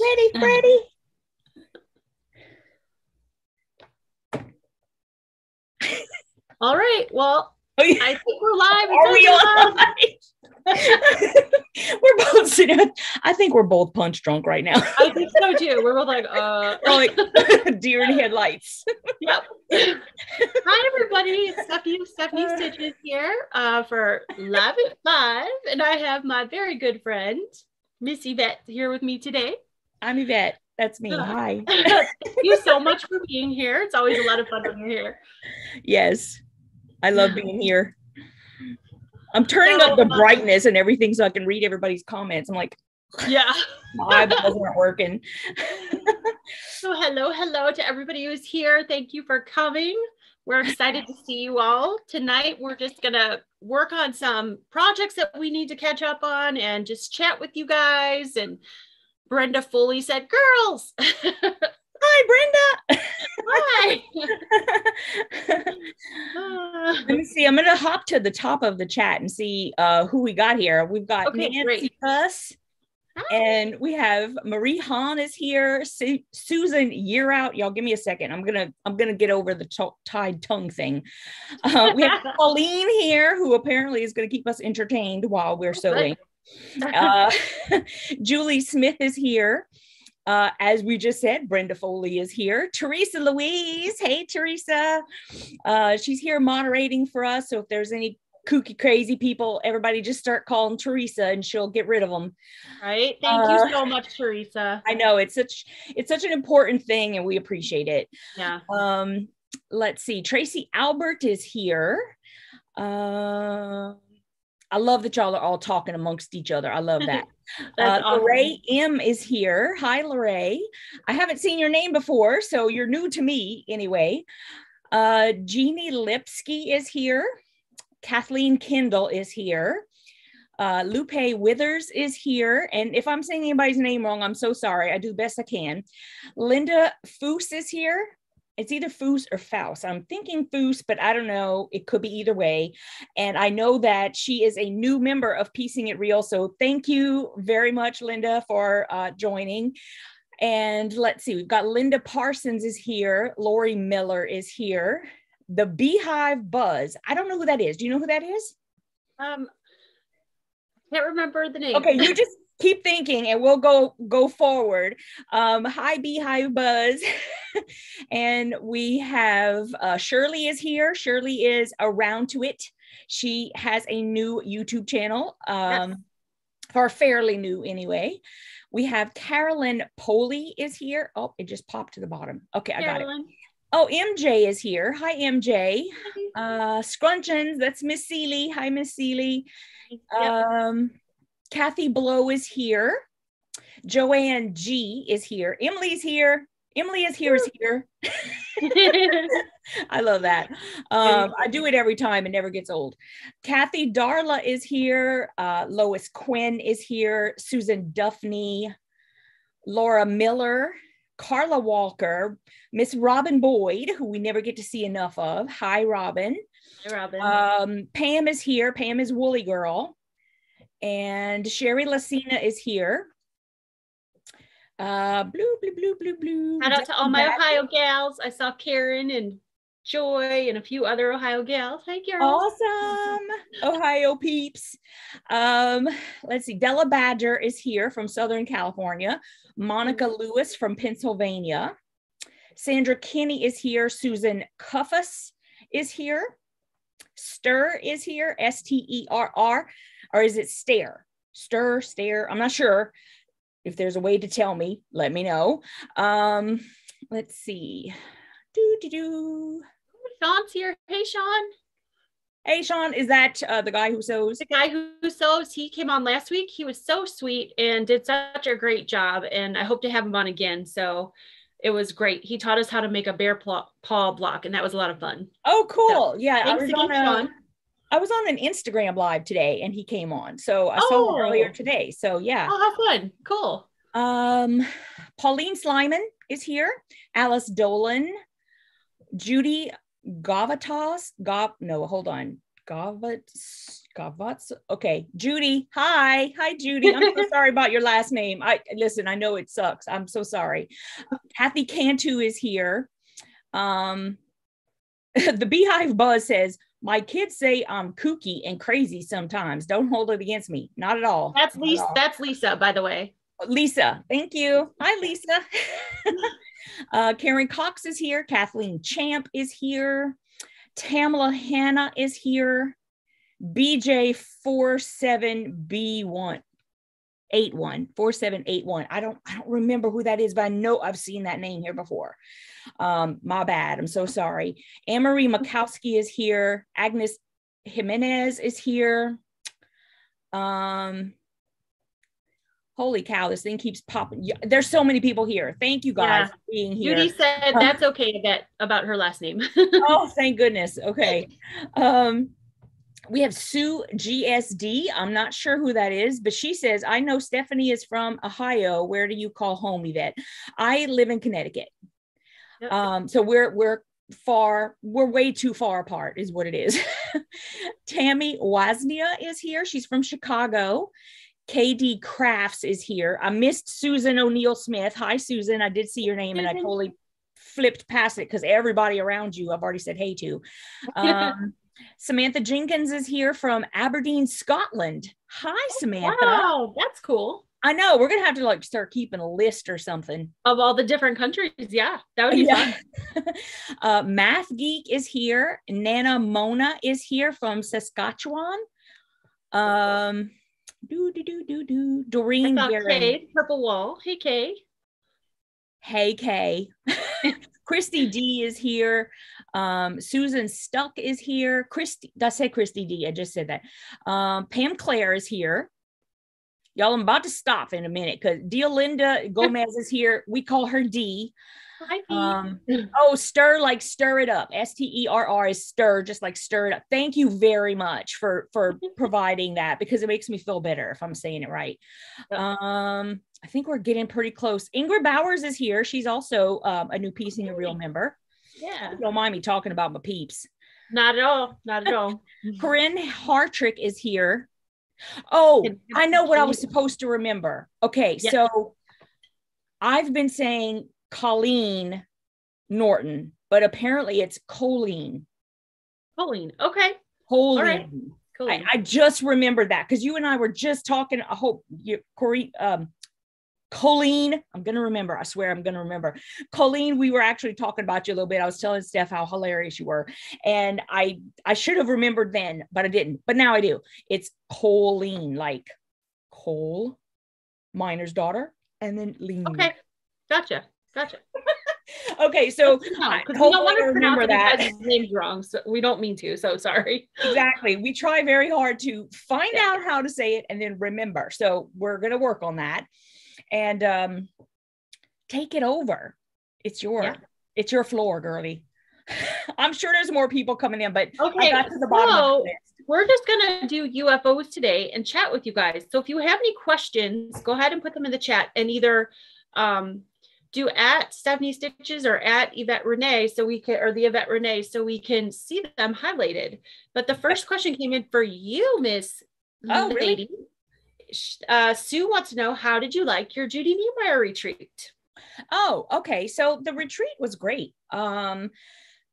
Ready, Freddy. All right. Well. I think we're live. Are we on? we're both sitting. I think we're both punch drunk right now. I think so too. We're both like, uh, like deer in headlights. yep. Hi, everybody. It's Stephanie, Stephanie Stitches here uh, for Live at Five. And I have my very good friend, Miss Yvette, here with me today. I'm Yvette. That's me. Hi. Thank you so much for being here. It's always a lot of fun when you're here. Yes, I love being here. I'm turning up the brightness and everything so I can read everybody's comments. I'm like, Yeah. my eyeballs aren't working. So, hello, hello to everybody who's here. Thank you for coming. We're excited to see you all. Tonight, we're just going to work on some projects that we need to catch up on and just chat with you guys. And Brenda Foley said, Girls, Hi, Brenda. hi. Let me see. I'm gonna hop to the top of the chat and see uh, who we got here. We've got Okay, Nancy great. Huss, Hi. and we have Marie Hahn is here. Su- Susan Year Out. Y'all give me a second. I'm gonna I'm gonna get over the to- tied tongue thing. Uh, we have Pauline here, who apparently is gonna keep us entertained while we're sewing. Uh, Julie Smith is here. Uh, as we just said, Brenda Foley is here. Teresa Louise, hey Teresa, uh, she's here moderating for us. So if there's any kooky, crazy people, everybody just start calling Teresa, and she'll get rid of them. right. Thank Uh, you so much, Teresa. I know it's such it's such an important thing, and we appreciate it. Yeah. Um, let's see, Tracy Albert is here. Uh, I love that y'all are all talking amongst each other. I love that. Uh, awesome. Lorraine M is here. Hi, Lorraine. I haven't seen your name before, so you're new to me anyway. Uh, Jeannie Lipsky is here. Kathleen Kendall is here. Uh, Lupe Withers is here. And if I'm saying anybody's name wrong, I'm so sorry. I do best I can. Linda Foos is here. It's either Foos or Faust. I'm thinking Foos, but I don't know. It could be either way. And I know that she is a new member of Piecing It Real. So thank you very much, Linda, for uh, joining. And let's see, we've got Linda Parsons is here. Lori Miller is here. The Beehive Buzz. I don't know who that is. Do you know who that is? Um, can't remember the name. Okay, you just keep thinking and we'll go go forward. Um, hi Beehive Buzz. and we have uh, Shirley is here. Shirley is around to it. She has a new YouTube channel. Um, or fairly new anyway. We have Carolyn Poley is here. Oh, it just popped to the bottom. Okay, I got it. Oh, MJ is here. Hi, MJ. Uh, Scrunchins, that's Miss Seeley. Hi, Miss Seeley. Yep. Um, Kathy Blow is here. Joanne G is here. Emily's here. Emily is here is here. I love that. Um, I do it every time. It never gets old. Kathy Darla is here. Uh, Lois Quinn is here. Susan Duffney, Laura Miller, Carla Walker, Miss Robin Boyd, who we never get to see enough of. Hi, Robin. Hi, Robin. Um, Pam is here. Pam is Woolly Girl. And Sherry Lacina is here. Uh, blue, blue, blue, blue, blue. Shout out to all my Ohio gals. I saw Karen and Joy and a few other Ohio gals. Hi, Karen. Awesome. Ohio peeps. Um, let's see. Della Badger is here from Southern California. Monica Lewis from Pennsylvania. Sandra Kinney is here. Susan Cuffus is here. Stir is here. S T E R R. Or is it stare? Stir, stare. I'm not sure. If there's a way to tell me, let me know. Um, let's see. Do, do, do. Sean's here. Hey, Sean. Hey, Sean, is that uh, the guy who sews? The guy who sews, he came on last week. He was so sweet and did such a great job. And I hope to have him on again. So it was great. He taught us how to make a bear paw, block, and that was a lot of fun. Oh, cool. Yeah, I Thanks was, again, on a, Sean. I was on an Instagram live today and he came on. So I saw him Oh. earlier today. So yeah. Oh, how fun. Cool. Um, Pauline Slyman is here. Alice Dolan, Judy Gavatas. Gov, no, hold on. Gavats, Gavats. Okay, Judy. Hi, hi, Judy. I'm so sorry about your last name. I listen. I know it sucks. I'm so sorry. Kathy Cantu is here. Um, the Beehive Buzz says, "My kids say I'm kooky and crazy sometimes. Don't hold it against me. Not at all. That's Lisa. That's Lisa, by the way. Lisa, thank you. Hi, Lisa. uh, Karen Cox is here. Kathleen Champ is here. Tamala Hanna is here. BJ47B1. 81 4781 i don't i don't remember who that is but i know i've seen that name here before um my bad i'm so sorry anne-marie makowski is here agnes jimenez is here um holy cow, this thing keeps popping. There's so many people here. Thank you guys yeah. for being here. Judy said um, that's okay to get about her last name. oh, thank goodness. Okay. Um, we have Sue GSD. I'm not sure who that is, but she says, I know Stephanie is from Ohio. Where do you call home, Yvette? I live in Connecticut. Yep. Um, so we're we're far, we're way too far apart, is what it is. Tammy Woznia is here. She's from Chicago. KD Crafts is here. I missed Susan O'Neill Smith. Hi, Susan. I did see your name and I totally flipped past it because everybody around you I've already said hey to. Um, Samantha Jenkins is here from Aberdeen, Scotland. Hi, oh, Samantha. Wow, that's cool. I know we're gonna have to like start keeping a list or something of all the different countries. Yeah, that would be yeah. fun. uh, Math Geek is here. Nana Mona is here from Saskatchewan. Um, do do do do do. Doreen Kay, Purple Wall. Hey Kay. Hey Kay. Christy D is here. Um, Susan Stuck is here. Christy, I say Christy D. I just said that. Um, Pam Claire is here. Y'all, I'm about to stop in a minute because Diolinda Gomez is here. We call her D. Hi. Um, oh, stir like stir it up. S T E R R is stir, just like stir it up. Thank you very much for for providing that because it makes me feel better if I'm saying it right. Um, I think we're getting pretty close. Ingrid Bowers is here. She's also um, a new Piecing It Real member. Yeah, don't mind me talking about my peeps. Not at all. Not at all. Corinne Hartrick is here. Oh, I know what I was supposed to remember. Okay, so I've been saying Colleen Norton, but apparently it's Colleen. Colleen. Okay. Colleen. I, I, just remembered that because you and I were just talking. I hope you, Corey, um, Colleen, I'm going to remember. I swear I'm going to remember. Colleen, we were actually talking about you a little bit. I was telling Steph how hilarious you were. And I I should have remembered then, but I didn't. But now I do. It's Colleen, like Cole, miner's daughter, and then Lean. Okay. Gotcha. Gotcha. okay, so I we don't want to remember that names wrong, so we don't mean to. So sorry. exactly. We try very hard to find yeah. out how to say it and then remember. So we're gonna work on that, and um, take it over. It's your yeah. it's your floor, girly. I'm sure there's more people coming in, but okay, I got to the bottom so, of the list. We're just gonna do UFOs today and chat with you guys. So if you have any questions, go ahead and put them in the chat and either um, do at Stephanie Stitches or at Yvette Rene so we can, or the Yvette Rene, so we can see them highlighted. But the first question came in for you, Miss oh, Lady. Really? Uh, Sue wants to know how did you like your Judy Niemeyer retreat? Oh, okay. So the retreat was great. Um,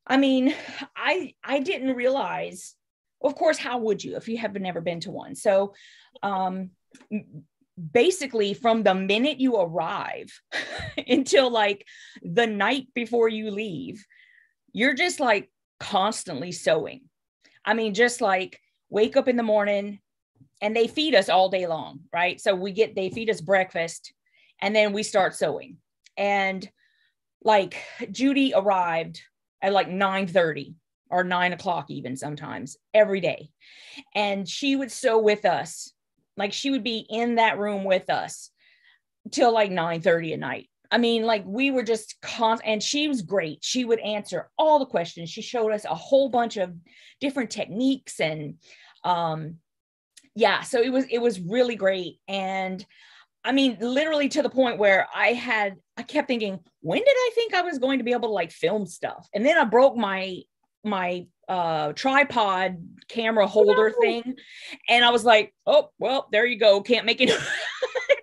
I mean, I I didn't realize. Of course, how would you if you have never been to one? So, um, basically from the minute you arrive until like the night before you leave, you're just like constantly sewing. I mean, just like wake up in the morning and they feed us all day long, right? So we get, they feed us breakfast and then we start sewing. And like Judy arrived at like 9 30 or nine o'clock, even sometimes every day. And she would sew with us like she would be in that room with us till like 9 30 at night. I mean, like we were just con and she was great. She would answer all the questions. She showed us a whole bunch of different techniques and um yeah, so it was it was really great. And I mean, literally to the point where I had I kept thinking, when did I think I was going to be able to like film stuff? And then I broke my my uh tripod camera holder thing and i was like oh well there you go can't make it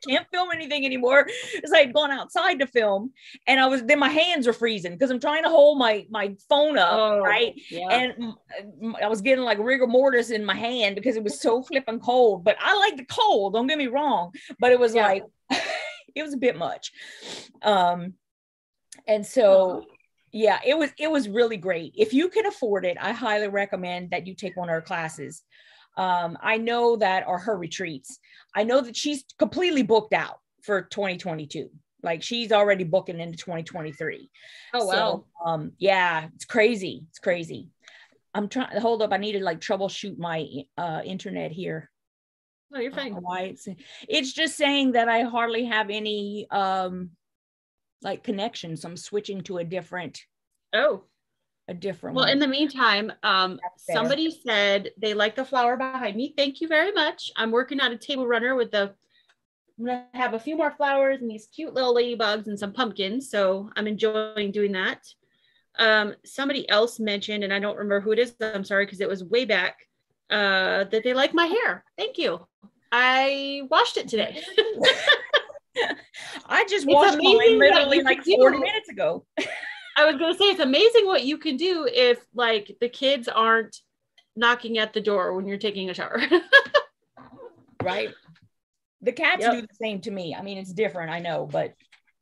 can't film anything anymore. Because i had gone outside to film and i was then my hands are freezing because i'm trying to hold my my phone up Oh, right? yeah. and i was getting like rigor mortis in my hand because it was so flipping cold but i like the cold don't get me wrong but it was Yeah. like it was a bit much. Um and so yeah it was it was really great. If you can afford it i highly recommend that you take one of our classes um i know that are her retreats i know that she's completely booked out for 2022 like she's already booking into 2023 oh wow. so, um yeah it's crazy it's crazy i'm trying to hold up i need to like troubleshoot my uh internet here no, you're fine. why it's it's just saying that I hardly have any um like connection. So I'm switching to a different Oh, a different well, one. in the meantime, um, somebody said they like the flower behind me. Thank you very much. I'm working on a table runner with the. I'm gonna have a few more flowers and these cute little ladybugs and some pumpkins. So I'm enjoying doing that. Um, somebody else mentioned, and I don't remember who it is. I'm sorry because it was way back. Uh, that they like my hair. Thank you. I washed it today. I just amazing mine literally like 40 minutes ago. I was gonna say it's amazing what you can do if like the kids aren't knocking at the door when you're taking a shower. Right. The cats Yep. do the same to me. I mean, it's different, I know, but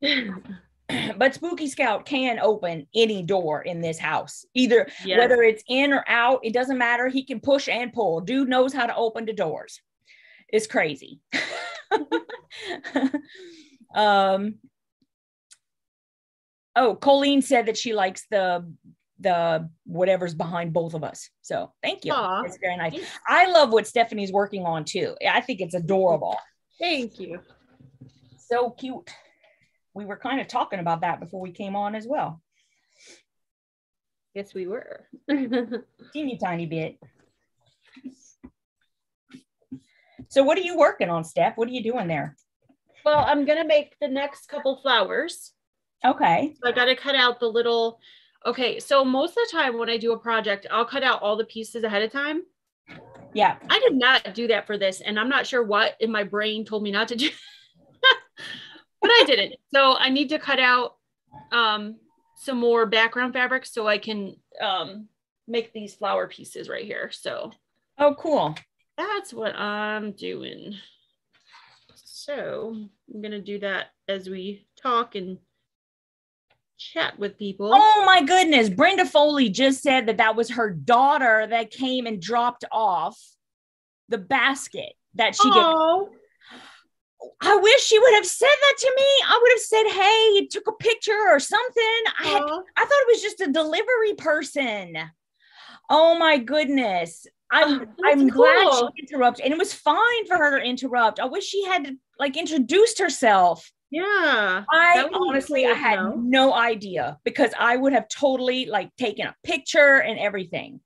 but Spooky Scout can open any door in this house. Either Yes. whether it's in or out, it doesn't matter. He can push and pull. Dude knows how to open the doors. It's crazy. um oh colleen said that she likes the the whatever's behind both of us so thank you Aw. it's very nice i love what stephanie's working on too i think it's adorable Thank you. so cute we were kind of talking about that before we came on as well Yes, we were. teeny tiny bit so what are you working on steph what are you doing there well, I'm gonna make the next couple flowers. Okay So I gotta cut out the little. Okay, so most of the time when I do a project, I'll cut out all the pieces ahead of time. yeah I did not do that for this, and I'm not sure what in my brain told me not to do. but I didn't. So I need to cut out um, some more background fabric so I can um, make these flower pieces right here. So oh cool that's what I'm doing. So I'm gonna do that as we talk and chat with people. Oh my goodness. Brenda Foley just said that that was her daughter that came and dropped off the basket that she gave. Oh, I wish she would have said that to me. I would have said, hey, you took a picture or something. I, had. I thought it was just a delivery person. Oh my goodness. I'm Oh, I'm glad she interrupted. And it was fine for her to interrupt. I wish she had like introduced herself. Yeah. I That would be honestly, I had know. no idea because I would have totally like taken a picture and everything.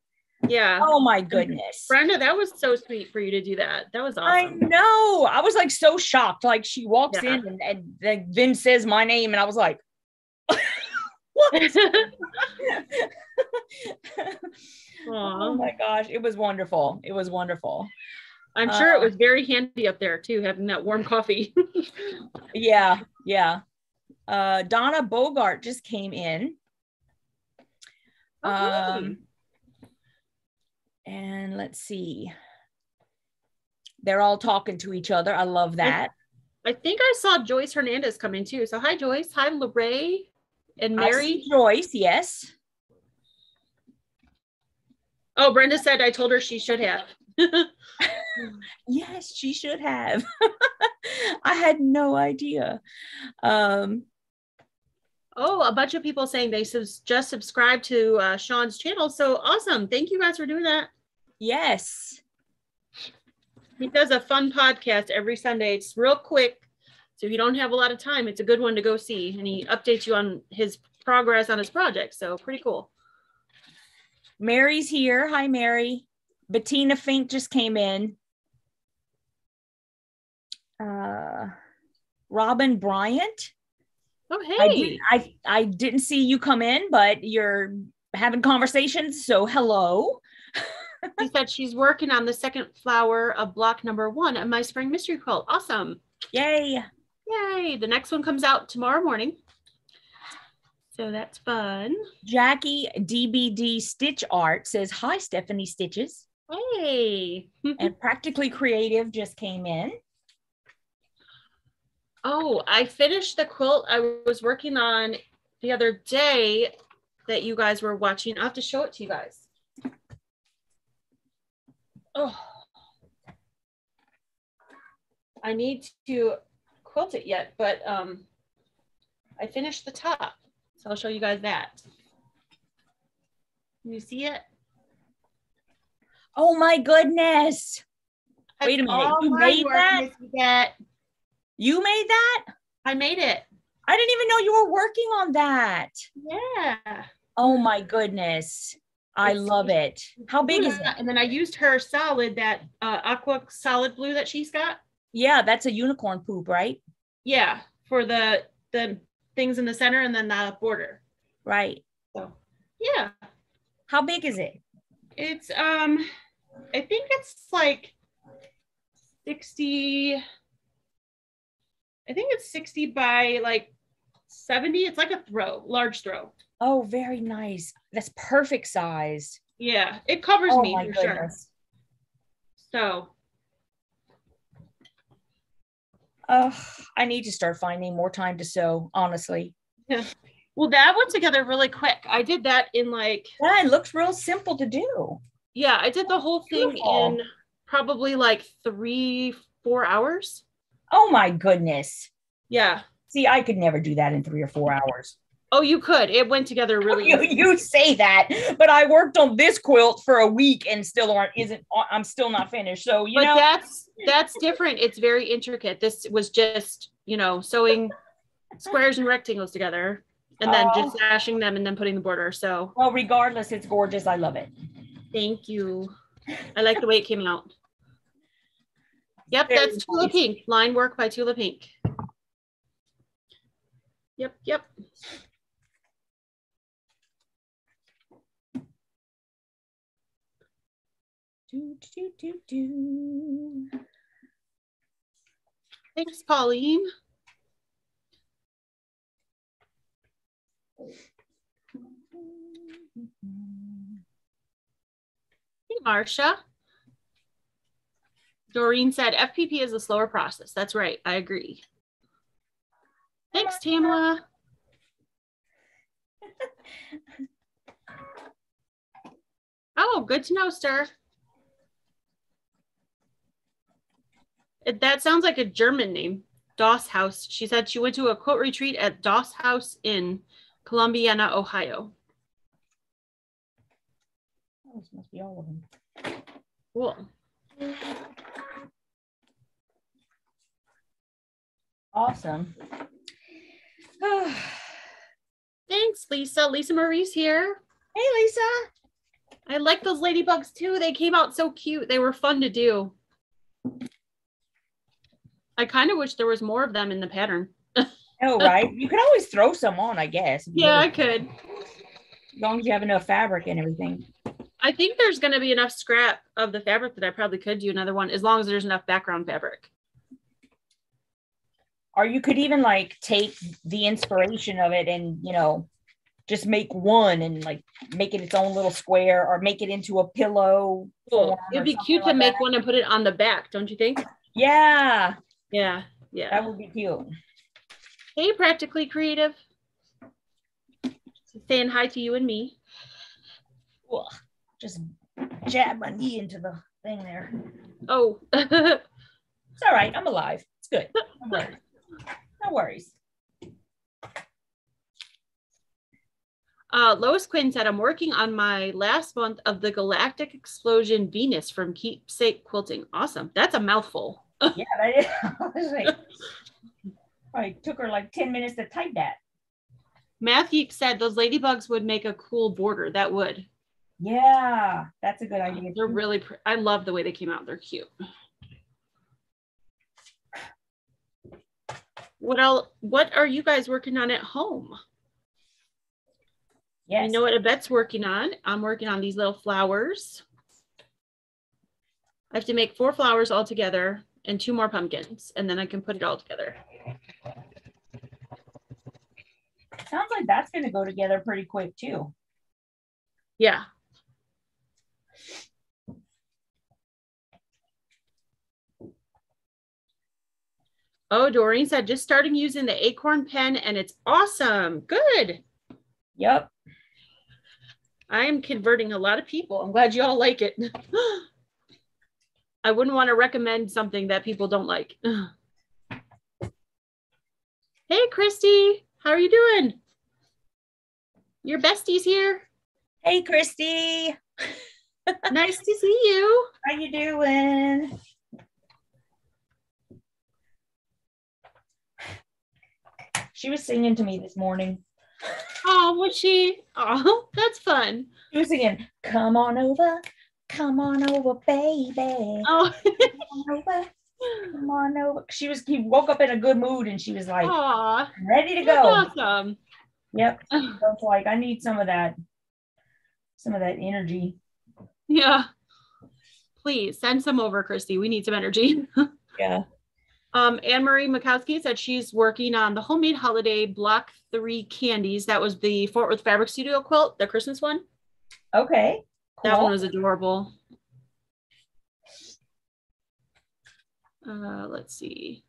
Yeah. Oh my mm-hmm. goodness. Brenda, that was so sweet for you to do that. That was awesome. I know. I was like so shocked. Like she walks Yeah. in and, and then Vin says my name, and I was like, what? oh my gosh. It was wonderful. It was wonderful. I'm sure it Uh, was very handy up there too, having that warm coffee. Yeah. Yeah. Uh, Donna Bogart just came in. Um, and let's see. They're all talking to each other. I love that. I think I saw Joyce Hernandez come in too. So hi Joyce, hi Lorray and I Mary. see Joyce, yes. Oh, Brenda said I told her she should have. Yes, she should have. I had no idea. Um, oh, a bunch of people saying they subs- just subscribed to uh, Sean's channel. So awesome. Thank you guys for doing that. yes. He does a fun podcast every Sunday. It's real quick. So if you don't have a lot of time, it's a good one to go see. And he updates you on his progress on his project. So pretty cool. Mary's here. Hi, Mary. Bettina Fink just came in. Uh, Robin Bryant. Oh, I, hey. did, I I didn't see you come in, but you're having conversations. So hello. she said she's working on the second flower of block number one of my spring mystery quilt. Awesome. Yay. Yay. The next one comes out tomorrow morning. So that's fun. Jackie DBD Stitch Art says, Hi, Stephanie Stitches. Hey. and Practically Creative just came in. Oh, I finished the quilt I was working on the other day that you guys were watching. I'll have to show it to you guys. Oh, I need to quilt it yet, but um, I finished the top. So I'll show you guys that. Can you see it? Oh my goodness. Wait a minute. You made that? You made that? I made it. I didn't even know you were working on that. Yeah. Oh my goodness. I love it. How big is it? And then I used her solid, that uh, aqua solid blue that she's got. Yeah, that's a unicorn poop, right? Yeah, for the the things in the center and then the border. Right. So yeah. How big is it? It's um I think it's like 60 I think it's 60 by like 70. It's like a throw, large throw. Oh, very nice. That's perfect size. Yeah, it covers oh me for goodness. sure. So Oh, I need to start finding more time to sew, honestly. Yeah. Well, that went together really quick. I did that in like Yeah, it looks real simple to do. Yeah, I did the whole thing Beautiful. in probably like three, four hours. Oh my goodness. Yeah. See, I could never do that in three or four hours. Oh, you could. It went together really. you, you say that, but I worked on this quilt for a week and still aren't isn't. Uh, I'm still not finished. So you but know that's that's different. It's very intricate. This was just you know sewing squares and rectangles together and then oh. just stashing them and then putting the border. So well, regardless, it's gorgeous. I love it. Thank you. I like the way it came out. Yep, Very that's nice. Tula Pink. Line work by Tula Pink. Yep, yep. Do, do, do, do. Thanks, Pauline. Hey, Marcia. Doreen said FPP is a slower process. That's right. I agree. Thanks, Tamla. oh, good to know, sir. It, that sounds like a German name. Doss House. She said she went to a quote retreat at Doss House in Columbiana, Ohio. Oh, this must be all of them. Cool. Awesome. Thanks, Lisa. Lisa Marie's here. Hey, Lisa. I like those ladybugs too. They came out so cute. They were fun to do. I kind of wish there was more of them in the pattern. oh, right. You could always throw some on, I guess. Yeah, I could. As long as you have enough fabric and everything. I think there's going to be enough scrap of the fabric that I probably could do another one as long as there's enough background fabric. Or you could even like take the inspiration of it and, you know, just make one and like make it its own little square or make it into a pillow. Cool. It'd be cute to make that. one and put it on the back, don't you think? Yeah. Yeah. Yeah. That would be cute. Hey, practically creative. Saying hi to you and me. Ugh, just jab my knee into the thing there. Oh. it's all right. I'm alive. It's good. No worries. No worries. Uh, Lois Quinn said, I'm working on my last month of the Galactic Explosion Venus from Keepsake Quilting. Awesome. That's a mouthful. yeah, that is. like, I took her like 10 minutes to type that. Matthew said those ladybugs would make a cool border. That would. Yeah, that's a good idea. They're really, I love the way they came out. They're cute. What else, what are you guys working on at home? Yes. You know what Yvette's working on? I'm working on these little flowers. I have to make four flowers all together and two more pumpkins, and then I can put it all together. Sounds like that's going to go together pretty quick too. Yeah. Oh, Doreen said just starting using the acorn pen and it's awesome. Good. Yep. I am converting a lot of people. I'm glad you all like it. I wouldn't want to recommend something that people don't like. hey, Christy, how are you doing? Your bestie's here. Hey, Christy. nice to see you. How you doing? She was singing to me this morning. Oh, was she? Oh, that's fun. She was singing, Come on over, come on over, baby. Oh, come on over. Come on over. She was, he woke up in a good mood and she was like, Aw, ready to go. awesome. Yep. It's like, I need some of that, some of that energy. Yeah. Please send some over, Christy. We need some energy. Yeah. Um, Anne Marie Mikowski said she's working on the homemade holiday block three candies. That was the Fort Worth Fabric Studio quilt, the Christmas one. Okay. That one was adorable. Uh, let's see.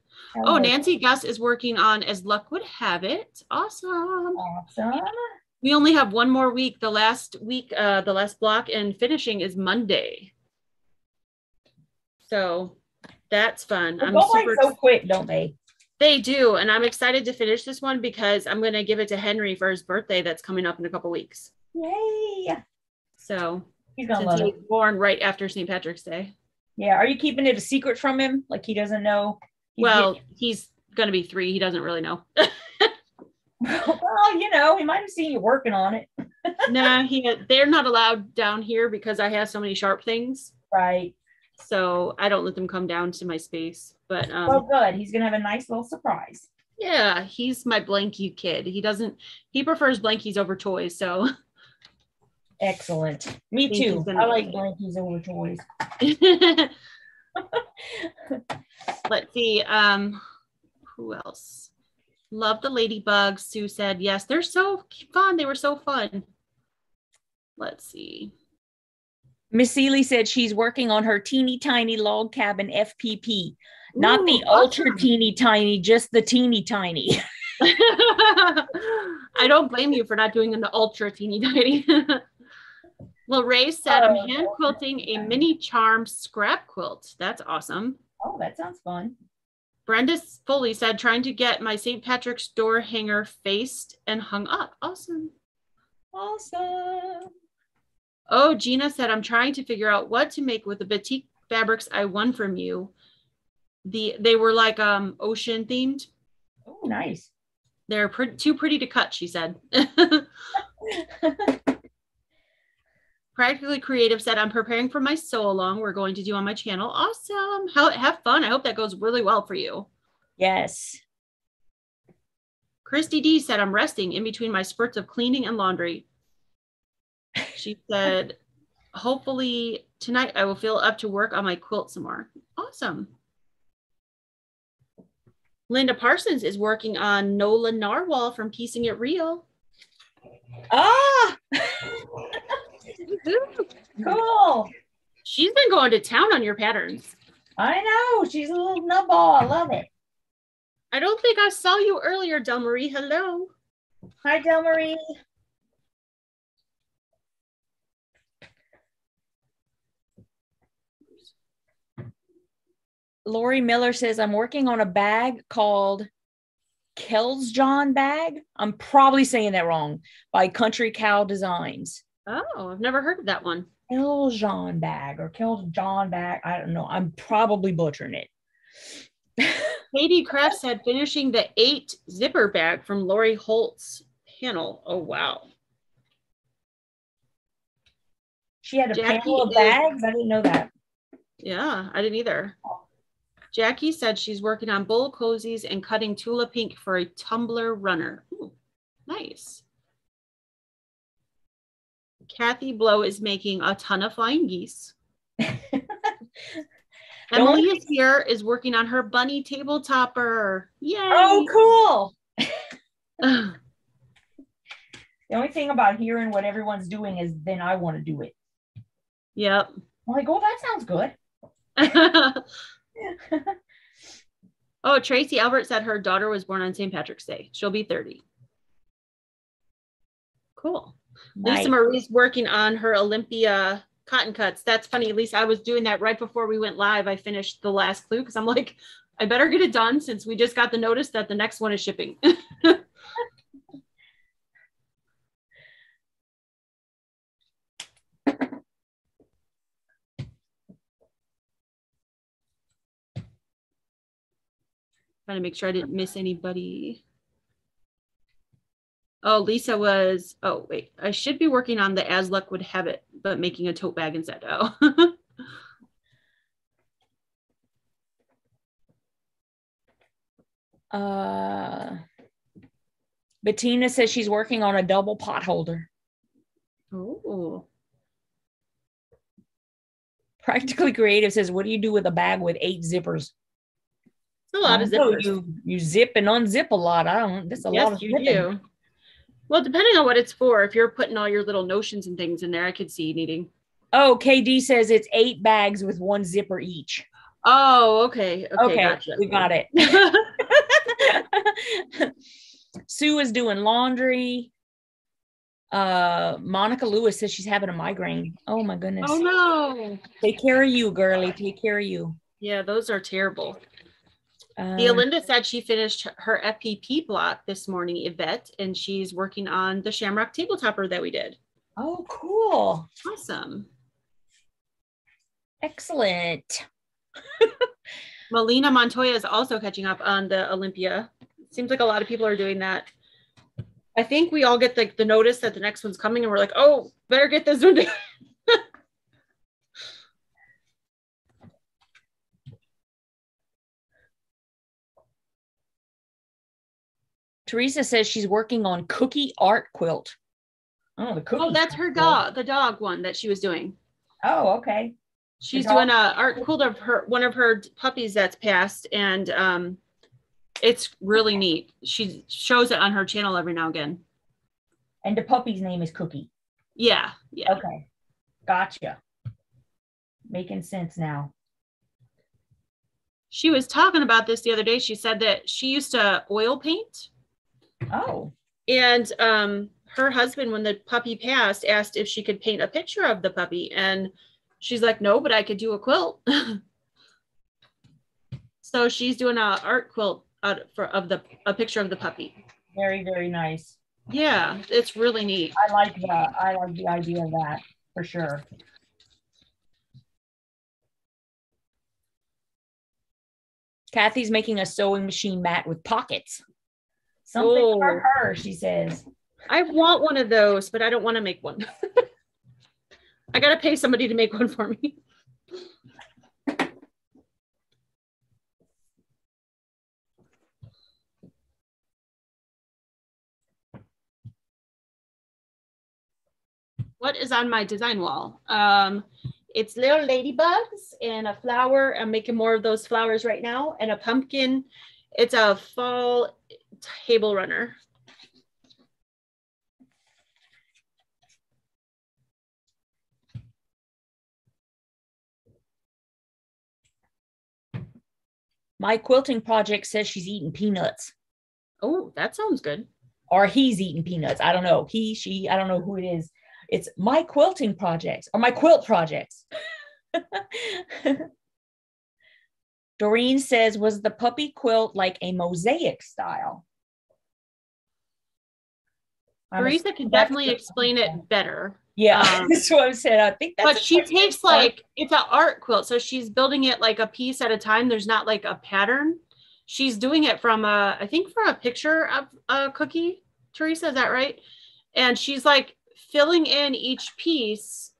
Oh, Nancy Gus is working on As Luck Would Have It. Awesome. Awesome. We only have one more week. The last week, uh, the last block and finishing is Monday. So that's fun. They I'm super so quick, don't they? They do, and I'm excited to finish this one because I'm going to give it to Henry for his birthday that's coming up in a couple weeks. Yay. So He's gonna since love he was born right after St. Patrick's Day. Yeah. Are you keeping it a secret from him? Like he doesn't know? He's well, he's going to be three. He doesn't really know. well, you know, he might have seen you working on it. nah, he they're not allowed down here because I have so many sharp things. Right. So I don't let them come down to my space. But um, well, good. He's gonna have a nice little surprise. yeah, he's my blankie kid. He doesn't. He prefers blankies over toys. So Excellent. Me too. I like like blankies over toys. let's see. Um, who else? Love the ladybugs. Sue said yes. They're so fun. They were so fun. Let's see. Miss Seeley said she's working on her teeny tiny log cabin FPP, not the ultra awesome. teeny tiny, just the teeny tiny. I don't blame you for not doing an ultra teeny tiny. well, Ray said I'm Oh, hand quilting a mini charm scrap quilt. That's awesome. oh, that sounds fun. Brenda Foley said trying to get my St. Patrick's door hanger faced and hung up. Awesome. Awesome. Oh, Gina said I'm trying to figure out what to make with the batik fabrics I won from you. The they were like um ocean themed. Oh, nice. They're pre- too pretty to cut, she said. Practically Creative said, I'm preparing for my sew along we're going to do on my channel. Awesome. How, have fun. I hope that goes really well for you. yes. Christy D said, I'm resting in between my spurts of cleaning and laundry. She said, hopefully tonight I will feel up to work on my quilt some more. Awesome. Linda Parsons is working on Nola Narwhal from Piecing It Real. Ah, cool. She's been going to town on your patterns. I know. She's a little nubball. I love it. I don't think I saw you earlier, Del Marie. Hello. Hi, Del Marie. Lori Miller says, I'm working on a bag called Kells John bag. I'm probably saying that wrong by Country Cow Designs. Oh, I've never heard of that one. Kells John bag or Kells John bag. I don't know. I'm probably butchering it. KD Crafts said finishing the eight zipper bag from Lori Holt's panel. Oh, wow. She had a Jackie panel of is- bags. I didn't know that. Yeah, I didn't either. Jackie said she's working on bowl cozies and cutting Tula Pink for a tumbler runner. Ooh, nice. Kathy Blow is making a ton of flying geese. Emily is here, is working on her bunny table topper. Yay! Oh, cool. the only thing about hearing what everyone's doing is then I want to do it. Yep. I'm like, oh, that sounds good. oh, Tracy Albert said her daughter was born on St. Patrick's Day. She'll be 30. Cool. Nice. Lisa Marie's working on her Olympia cotton cuts. That's funny. Lisa, I was doing that right before we went live. I finished the last clue because I'm like, I better get it done since we just got the notice that the next one is shipping. Trying to make sure I didn't miss anybody. Oh, Lisa was, oh, wait, I should be working on the As Luck Would Have It, but making a tote bag instead. Oh. uh, Bettina says she's working on a double pot holder. Oh. Practically Creative says, what do you do with a bag with eight zippers? a lot of zippers. You, you zip and unzip a lot. I don't, that's a yes, lot of you zipping. do. Well, depending on what it's for, if you're putting all your little notions and things in there, I could see needing. Oh, KD says it's eight bags with one zipper each. Oh, okay. Okay, okay gotcha. we got it. Sue is doing laundry. Uh, Monica Lewis says she's having a migraine. Oh my goodness. Oh no. Take care of you, girly. Take care of you. Yeah, those are terrible. Uh, Linda said she finished her FPP block this morning, Yvette, and she's working on the Shamrock table topper that we did. Oh, cool. Awesome. Excellent. Melina Montoya is also catching up on the Olympia. Seems like a lot of people are doing that. I think we all get like the, the notice that the next one's coming and we're like, oh, better get this one. Teresa says she's working on cookie art quilt. Oh, the cookie. Oh, that's her dog, the dog one that she was doing. Oh, okay. She's doing a art quilt of her one of her puppies that's passed, and um, it's really neat. She shows it on her channel every now and again. And the puppy's name is Cookie. Yeah. Yeah. Okay. Gotcha. Making sense now. She was talking about this the other day. She said that she used to oil paint Oh. And um, her husband, when the puppy passed, asked if she could paint a picture of the puppy. And she's like, no, but I could do a quilt. so she's doing an art quilt out for of the a picture of the puppy. Very, very nice. Yeah, it's really neat. I like that. I like the idea of that for sure. Kathy's making a sewing machine mat with pockets. Something oh. for her, she says. I want one of those, but I don't want to make one. I got to pay somebody to make one for me. what is on my design wall? Um, it's little ladybugs and a flower. I'm making more of those flowers right now and a pumpkin. It's a fall table runner. My quilting project says she's eating peanuts. Oh, that sounds good. Or he's eating peanuts. I don't know. He, she, I don't know who it is. It's my quilting projects or my quilt projects. Doreen says, was the puppy quilt like a mosaic style? Teresa can definitely explain it better. Yeah, um, that's what I'm saying. I think that's. But she takes like it's an art quilt, so she's building it like a piece at a time. There's not like a pattern. She's doing it from a, I think, from a picture of a cookie. Teresa, is that right? And she's like filling in each piece,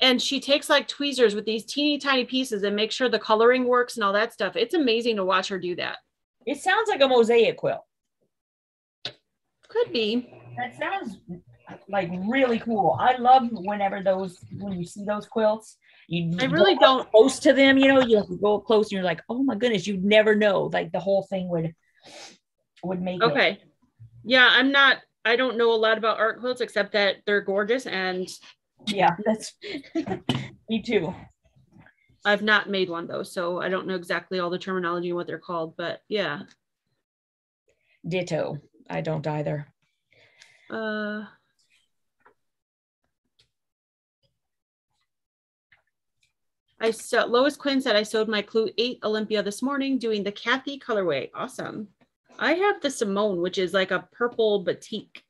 and she takes like tweezers with these teeny tiny pieces and make sure the coloring works and all that stuff. It's amazing to watch her do that. It sounds like a mosaic quilt. Could be. That sounds. like really cool. I love whenever those when you see those quilts. You I really don't- close to them, you know, you go up close and you're like, oh my goodness, you'd never know. Like the whole thing would would make it. Okay. Yeah, I'm not. I don't know a lot about art quilts except that they're gorgeous, and Yeah, that's me too. I've not made one though, so I don't know exactly all the terminology and what they're called. But yeah. Ditto. I don't either. Uh. I saw Lois Quinn said I sewed my Clue 8 Olympia this morning doing the Kathy colorway. Awesome. I have the Simone, which is like a purple batik.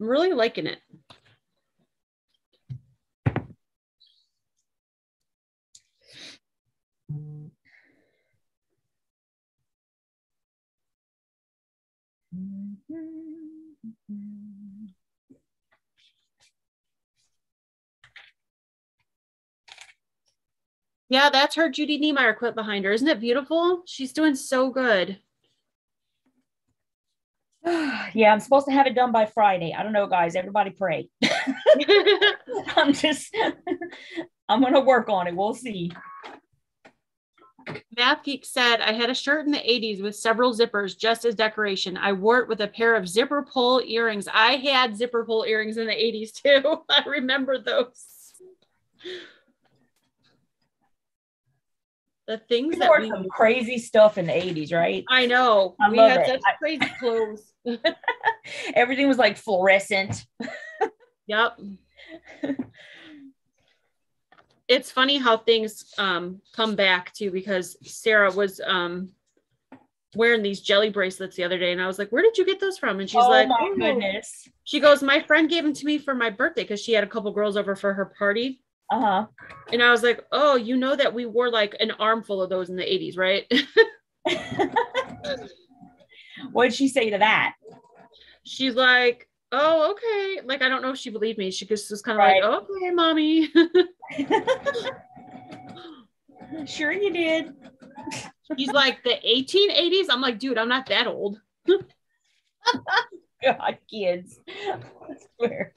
I'm really liking it. Mm-hmm. Yeah, that's her Judy Niemeyer quit behind her. Isn't it beautiful? She's doing so good. yeah, I'm supposed to have it done by Friday. I don't know, guys. Everybody pray. I'm just, I'm going to work on it. We'll see. Math Geek said, I had a shirt in the 80s with several zippers just as decoration. I wore it with a pair of zipper pull earrings. I had zipper pull earrings in the 80s too. I remember those. The things We that wore we some crazy stuff in the 80s, right? I know. I we love had it. such I- crazy clothes. Everything was like fluorescent. Yep. it's funny how things um, come back too because Sarah was um, wearing these jelly bracelets the other day and I was like, "Where did you get those from?" And she's oh like, my "Oh." goodness. She goes, "My friend gave them to me for my birthday because she had a couple girls over for her party." Uh huh. And I was like, "Oh, you know that we wore like an armful of those in the 80s, right?" what did she say to that? she's like, "Oh, okay." Like I don't know if she believed me. She just was kind of Right. like, "Okay, mommy." sure, you did. He's like the 1880s. I'm like, dude, I'm not that old. God, kids. I swear.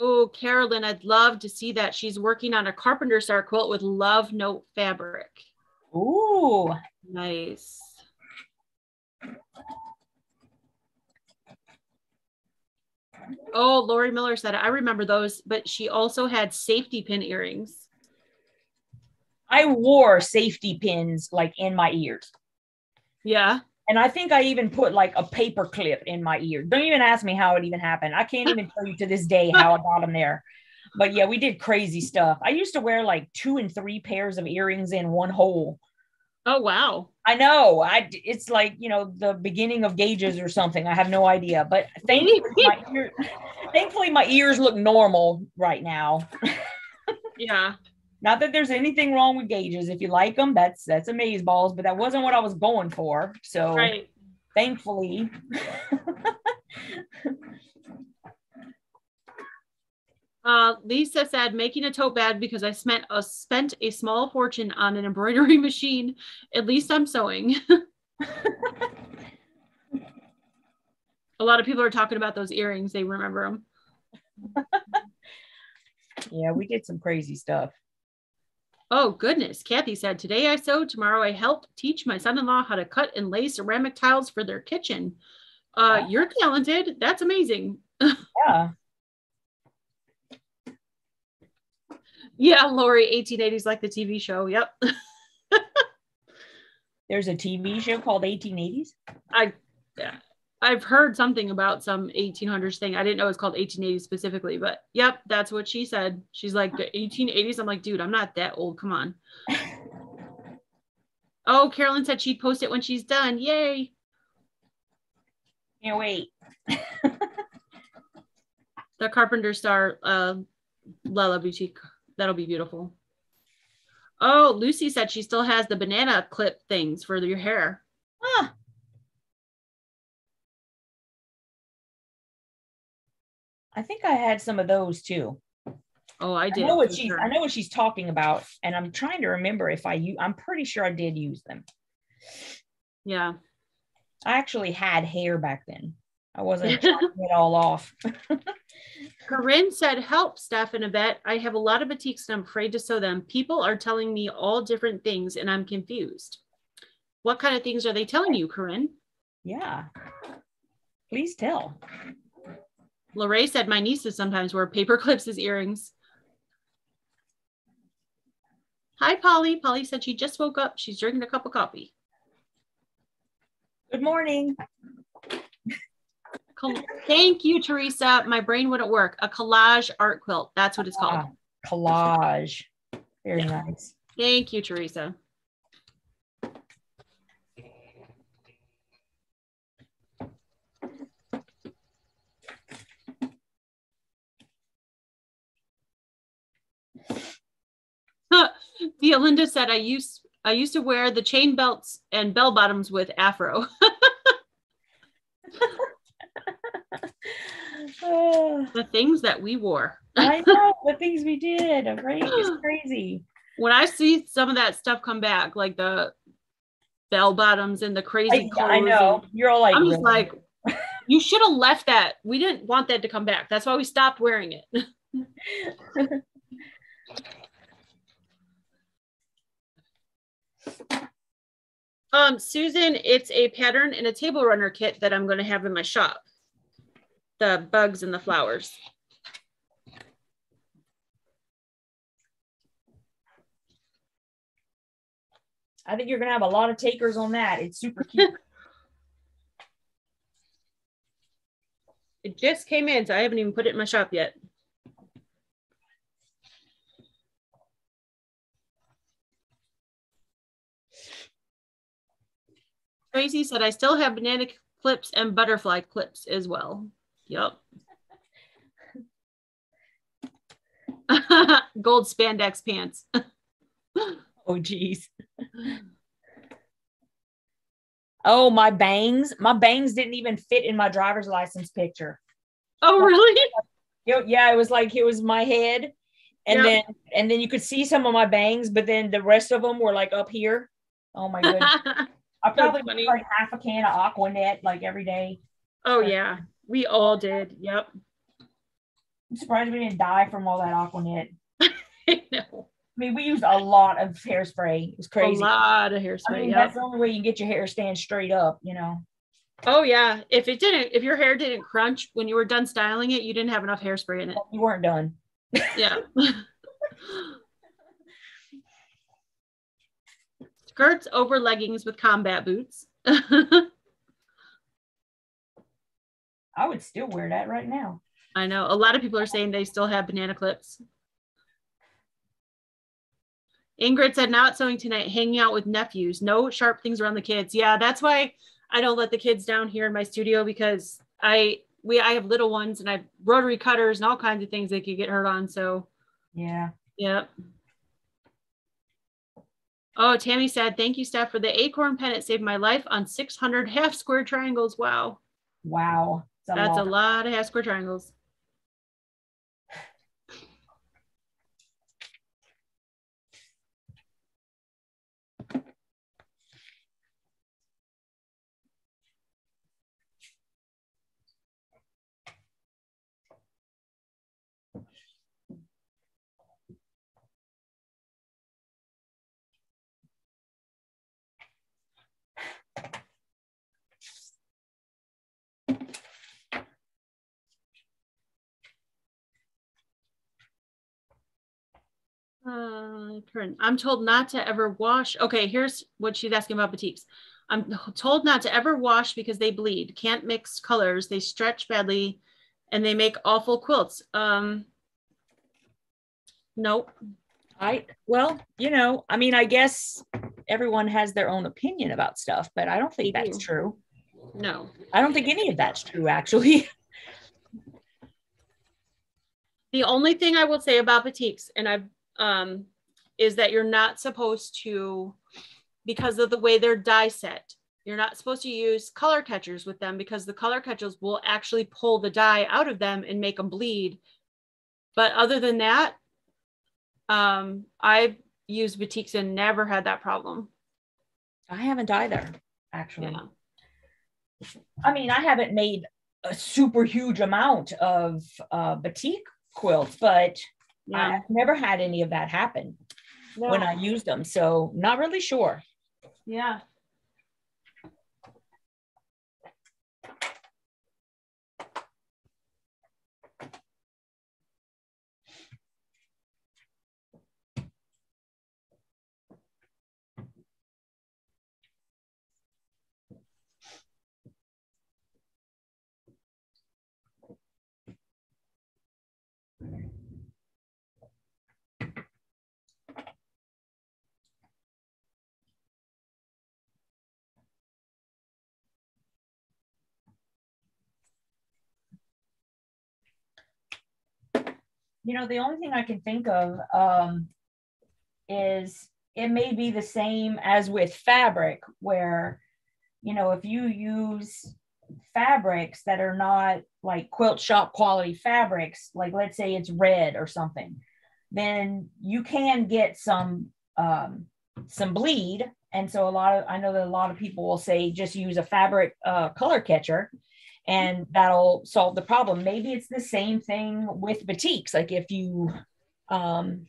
Oh, Carolyn, I'd love to see that. She's working on a carpenter star quilt with love note fabric. Ooh. Nice. Oh, Lori Miller said, I remember those, but she also had safety pin earrings. I wore safety pins like in my ears. Yeah. And I think I even put like a paper clip in my ear. Don't even ask me how it even happened. I can't even tell you to this day how I got them there. But yeah, we did crazy stuff. I used to wear like two and three pairs of earrings in one hole. Oh, wow. I know. I it's like you know the beginning of gauges or something. I have no idea. But thankfully, my ear, thankfully my ears look normal right now. Yeah. Not that there's anything wrong with gauges. If you like them, that's that's amaze balls. But that wasn't what I was going for. So Right. thankfully. Uh, Lisa said, making a tote bag because I spent a, spent a small fortune on an embroidery machine. At least I'm sewing. a lot of people are talking about those earrings. They remember them. yeah, we did some crazy stuff. Oh, goodness. Kathy said, today I sew, tomorrow I help teach my son-in-law how to cut and lay ceramic tiles for their kitchen. Uh, Wow. You're talented. That's amazing. Yeah. Yeah, Lori, 1880s like the TV show. Yep. There's a TV show called 1880s. I I've heard something about some 1800s thing. I didn't know it was called 1880s specifically, but yep, that's what she said. She's like the 1880s. I'm like, dude, I'm not that old. Come on. Oh, Carolyn said she'd post it when she's done. Yay. Can't wait. The Carpenter Star uh Lella Boutique. That'll be beautiful. Oh, Lucy said she still has the banana clip things for your hair. Huh. I think I had some of those too. Oh, I did. I know what she's sure. I know what she's talking about, and I'm trying to remember if I I'm pretty sure I did use them. Yeah. I actually had hair back then. I wasn't chopping it all off. Corinne said, help Steph and Yvette. I have a lot of batiks and I'm afraid to sew them. People are telling me all different things and I'm confused. What kind of things are they telling you, Corinne? yeah. Please tell. Lorraine said, my nieces sometimes wear paper clips as earrings. Hi, Polly. Polly said she just woke up. She's drinking a cup of coffee. Good morning. Thank you, Teresa. My brain wouldn't work. A collage art quilt. That's what it's called. Ah, collage. Very Yeah. nice. Thank you, Teresa. Violinda said, "I used I used to wear the chain belts and bell bottoms with afro." Oh, the things that we wore. I know the things we did. Right? It's crazy. When I see some of that stuff come back, like the bell bottoms and the crazy I, clothes, I know. You're all like, I'm just really? like, you should have left that. We didn't want that to come back. That's why we stopped wearing it. um, Susan, it's a pattern and a table runner kit that I'm going to have in my shop. The bugs and the flowers. I think you're gonna have a lot of takers on that. It's super cute. It just came in, so I haven't even put it in my shop yet. Tracy said, I still have banana clips and butterfly clips as well. Yep. Gold spandex pants. oh geez. Oh, my bangs. My bangs didn't even fit in my driver's license picture. Oh, really? Yeah, it was like it was my head. And Yep. then and then you could see some of my bangs, but then the rest of them were like up here. Oh my goodness. I probably use like half a can of Aqua Net like every day. oh, yeah. We all did. Yep. I'm surprised we didn't die from all that Aqua Net. I know. I mean, we used a lot of hairspray. It was crazy. A lot of hairspray. I mean, yep. that's the only way you can get your hair stand straight up, you know. Oh yeah. If it didn't, if your hair didn't crunch when you were done styling it, you didn't have enough hairspray in it. You weren't done. Yeah. Skirts over leggings with combat boots. I would still wear that right now. I know a lot of people are saying they still have banana clips. Ingrid said, not sewing tonight, hanging out with nephews. No sharp things around the kids. Yeah, that's why I don't let the kids down here in my studio because I we I have little ones and I have rotary cutters and all kinds of things they could get hurt on. So Yeah. Yep. Oh, Tammy said, thank you, Steph, for the acorn pen. It saved my life on 600 half square triangles. Wow. Wow. That's a lot. lot of half square triangles. Uh, Karen, I'm told not to ever wash. Okay, here's what she's asking about batiks. I'm told not to ever wash because they bleed. Can't mix colors. They stretch badly, and they make awful quilts. Um, nope. I well, you know, I mean, I guess everyone has their own opinion about stuff, but I don't think They that's do. true. No. I don't think any of that's true, actually. The only thing I will say about batiks, and I've um, is that you're not supposed to, because of the way they're die set, you're not supposed to use color catchers with them because the color catchers will actually pull the dye out of them and make them bleed. But other than that, Um, I've used batiks and never had that problem. I haven't either, actually. Yeah. I mean, I haven't made a super huge amount of uh, batik quilts, but Yeah. I've never had any of that happen No. when I used them. So, not really sure. yeah. You know, the only thing I can think of um, is it may be the same as with fabric, where, you know, if you use fabrics that are not like quilt shop quality fabrics, like let's say it's red or something, then you can get some um, some bleed. And so a lot of I know that a lot of people will say just use a fabric uh, color catcher and that'll solve the problem. Maybe it's the same thing with batiks. Like if you um,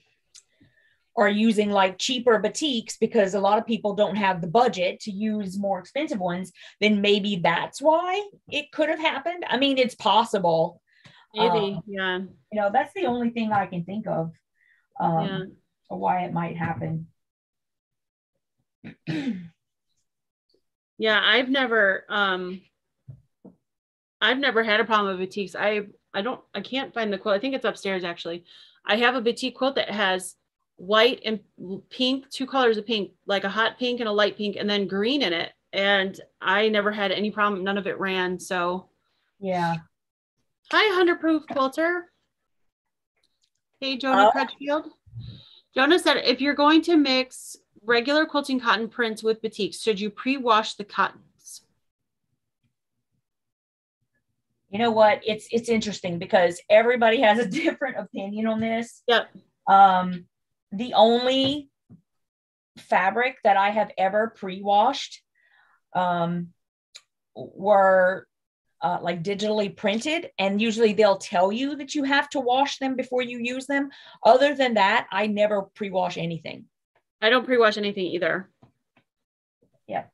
are using like cheaper batiks because a lot of people don't have the budget to use more expensive ones, then maybe that's why it could have happened. I mean, it's possible. Maybe. Um, yeah. You know, that's the only thing I can think of um, Yeah. why it might happen. Yeah. I've never um I've never had a problem with batiks. I I don't I can't find the quilt. I think it's upstairs actually. I have a batik quilt that has white and pink, two colors of pink, like a hot pink and a light pink, and then green in it. And I never had any problem. None of it ran. So Yeah. Hi, Hundred Proof Quilter. Hey, Jonah Oh. Crutchfield. Jonah said, if you're going to mix regular quilting cotton prints with batiks, should you pre-wash the cottons? You know what? It's it's interesting because everybody has a different opinion on this. Yep. Um, the only fabric that I have ever pre-washed um, were uh, like digitally printed, and usually they'll tell you that you have to wash them before you use them. Other than that, I never pre-wash anything. I don't pre-wash anything either. Yeah.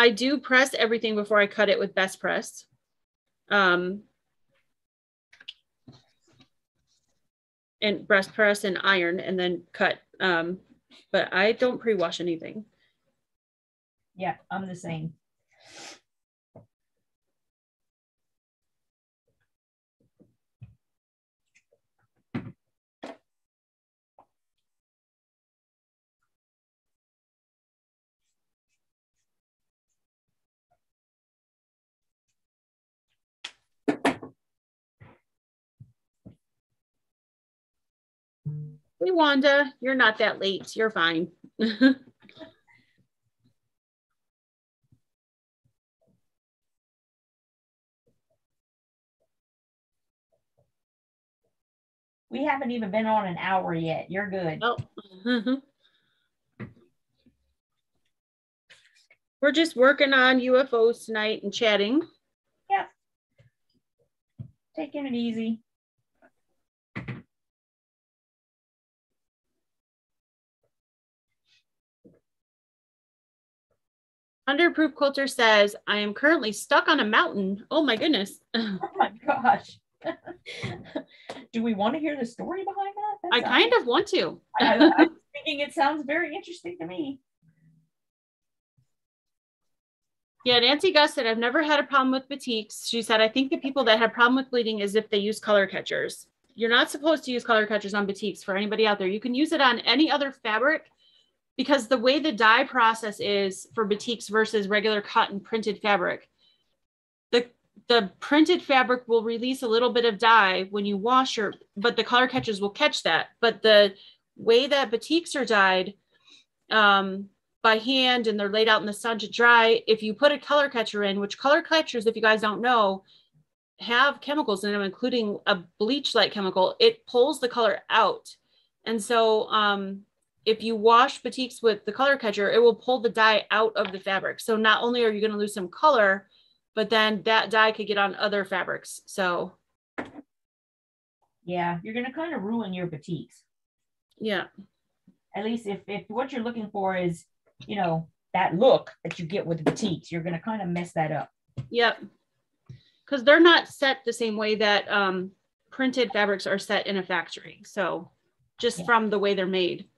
I do press everything before I cut it with best press. Um, and best press and iron and then cut. Um, but I don't pre-wash anything. Yeah, I'm the same. Hey, Wanda, you're not that late. You're fine. We haven't even been on an hour yet. You're good. Oh. We're just working on UFOs tonight and chatting. Yep. Taking it easy. Hundred Proof Quilter says, I am currently stuck on a mountain. Oh my goodness. Oh my gosh. Do we want to hear the story behind that? I kind of want to. I, I'm thinking it sounds very interesting to me. Yeah, Nancy Gus said, I've never had a problem with batiks. She said, I think the people that have problem with bleeding is if they use color catchers. You're not supposed to use color catchers on batiks for anybody out there. You can use it on any other fabric because the way the dye process is for batiks versus regular cotton printed fabric, the the printed fabric will release a little bit of dye when you wash your, but the color catchers will catch that. But the way that batiks are dyed, um, by hand and they're laid out in the sun to dry. If you put a color catcher in, which color catchers, if you guys don't know, have chemicals in them, including a bleach like chemical, it pulls the color out. And so um, if you wash batiks with the color catcher, it will pull the dye out of the fabric. So not only are you going to lose some color, but then that dye could get on other fabrics. So yeah, you're going to kind of ruin your batiks. Yeah. At least if, if what you're looking for is, you know, that look that you get with the batiks, you're going to kind of mess that up. Yep. Because they're not set the same way that um, printed fabrics are set in a factory. So just yeah. from the way they're made.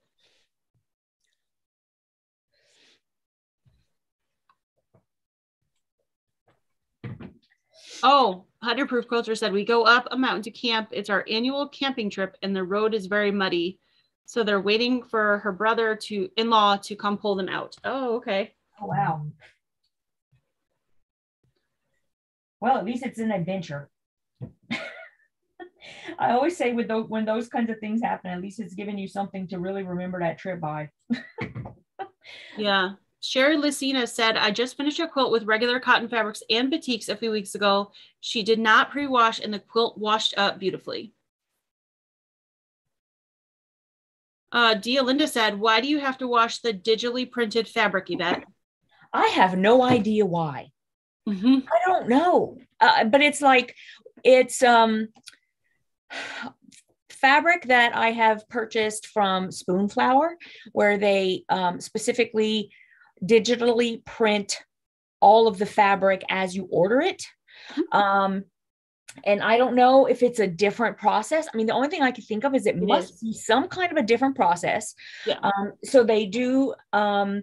Oh, 100 Proof Quilter said, we go up a mountain to camp. It's our annual camping trip and the road is very muddy. So they're waiting for her brother to in-law to come pull them out. Oh, okay. Oh, wow. Mm-hmm. Well, at least it's an adventure. I always say with those, when those kinds of things happen, at least it's giving you something to really remember that trip by. yeah. Sherry Lucina said, I just finished a quilt with regular cotton fabrics and batiks a few weeks ago. She did not pre-wash and the quilt washed up beautifully. Uh, Dia Linda said, why do you have to wash the digitally printed fabric, Yvette? I have no idea why. Mm-hmm. I don't know. Uh, but it's like, it's um, fabric that I have purchased from Spoonflower, where they um, specifically digitally print all of the fabric as you order it. Mm-hmm. Um, and I don't know if it's a different process. I mean, the only thing I can think of is it, it must is. be some kind of a different process. Yeah. Um, so they do um,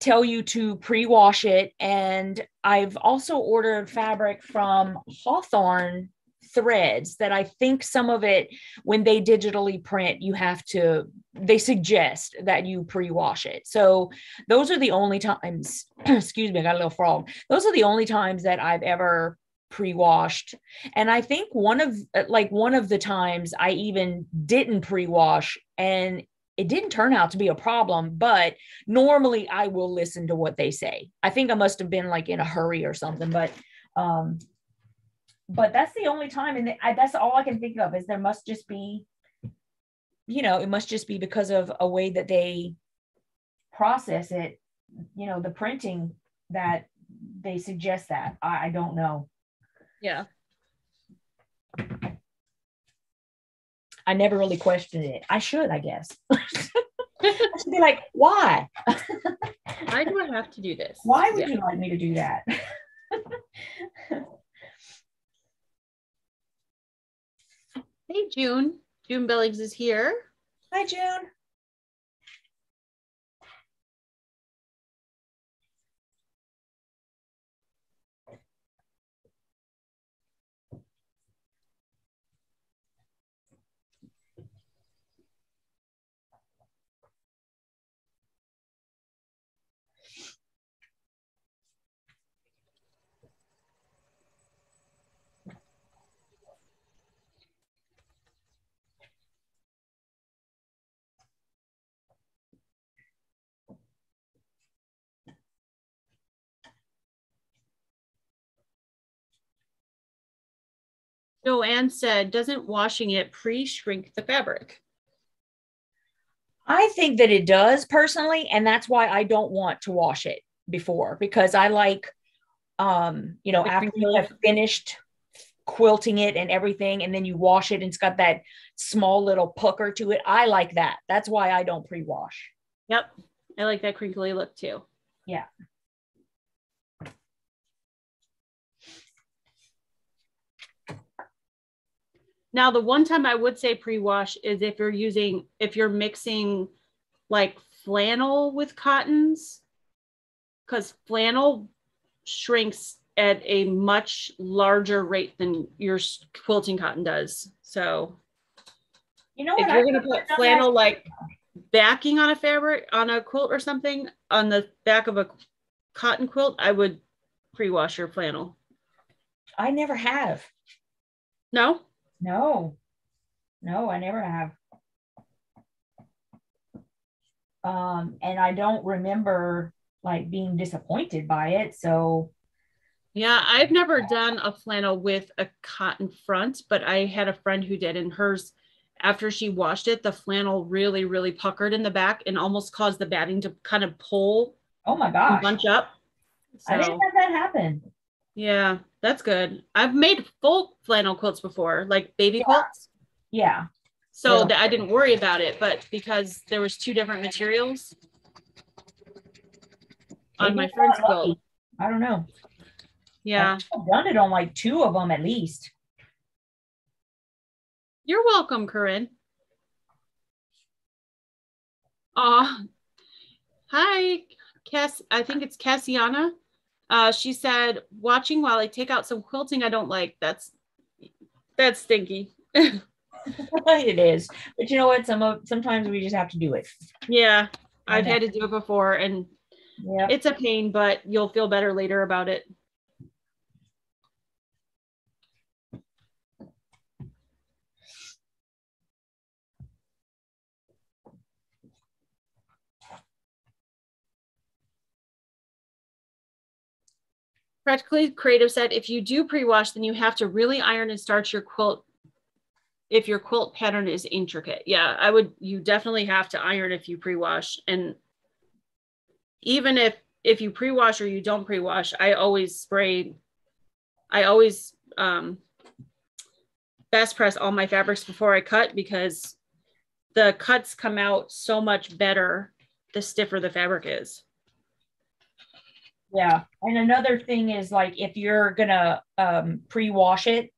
tell you to pre-wash it. And I've also ordered fabric from Hawthorne threads that I think some of it, when they digitally print, you have to, they suggest that you pre wash it. So those are the only times, excuse me, I got a little frog. Those are the only times that I've ever pre-washed and i think one of like one of the times i even didn't pre-wash and it didn't turn out to be a problem but normally i will listen to what they say i think i must have been like in a hurry or something but um but that's the only time and I, that's all i can think of is there must just be you know it must just be because of a way that they process it you know the printing that they suggest that. I, I don't know. Yeah. I never really questioned it. I should i guess. I should be like why? Why do i have to do this? Why would yeah. you like me to do that Hey, June. June Billings is here. Hi, June. Joanne said, doesn't washing it pre-shrink the fabric? I think that it does personally, and that's why I don't want to wash it before because I like, um, you know, after you have finished quilting it and everything, and then you wash it and it's got that small little pucker to it. I like that. That's why I don't pre-wash. Yep, I like that crinkly look too. Yeah. Now, the one time I would say pre-wash is if you're using, if you're mixing like flannel with cottons, because flannel shrinks at a much larger rate than your quilting cotton does. So, you know, if you're going to put flannel that. like backing on a fabric, on a quilt or something, on the back of a cotton quilt, I would pre-wash your flannel. I never have. No? No, no, I never have. Um, and I don't remember like being disappointed by it. So Yeah, I've never done a flannel with a cotton front, but I had a friend who did, and hers, after she washed it, the flannel really, really puckered in the back and almost caused the batting to kind of pull oh my gosh. bunch up. I didn't have that happen. yeah, that's good. I've made full flannel quilts before, like baby Yeah. quilts. Yeah. So Yeah. that I didn't worry about it, but because there was two different materials on Maybe my friend's quilt. I don't know. Yeah. I've done it on like two of them at least. You're welcome, Corinne. Aw. Hi, Cass. I think it's Cassiana. Uh, she said, watching while I take out some quilting I don't like. That's that's stinky. it is. But you know what? Some of sometimes we just have to do it. Yeah, I've had to do it before and Yeah. it's a pain, but you'll feel better later about it. Practically Creative said, if you do pre-wash, then you have to really iron and starch your quilt if your quilt pattern is intricate. Yeah, I would, you definitely have to iron if you pre-wash. And even if, if you pre-wash or you don't pre-wash, I always spray, I always um, best press all my fabrics before I cut because the cuts come out so much better the stiffer the fabric is. Yeah. And another thing is like if you're gonna um pre-wash it,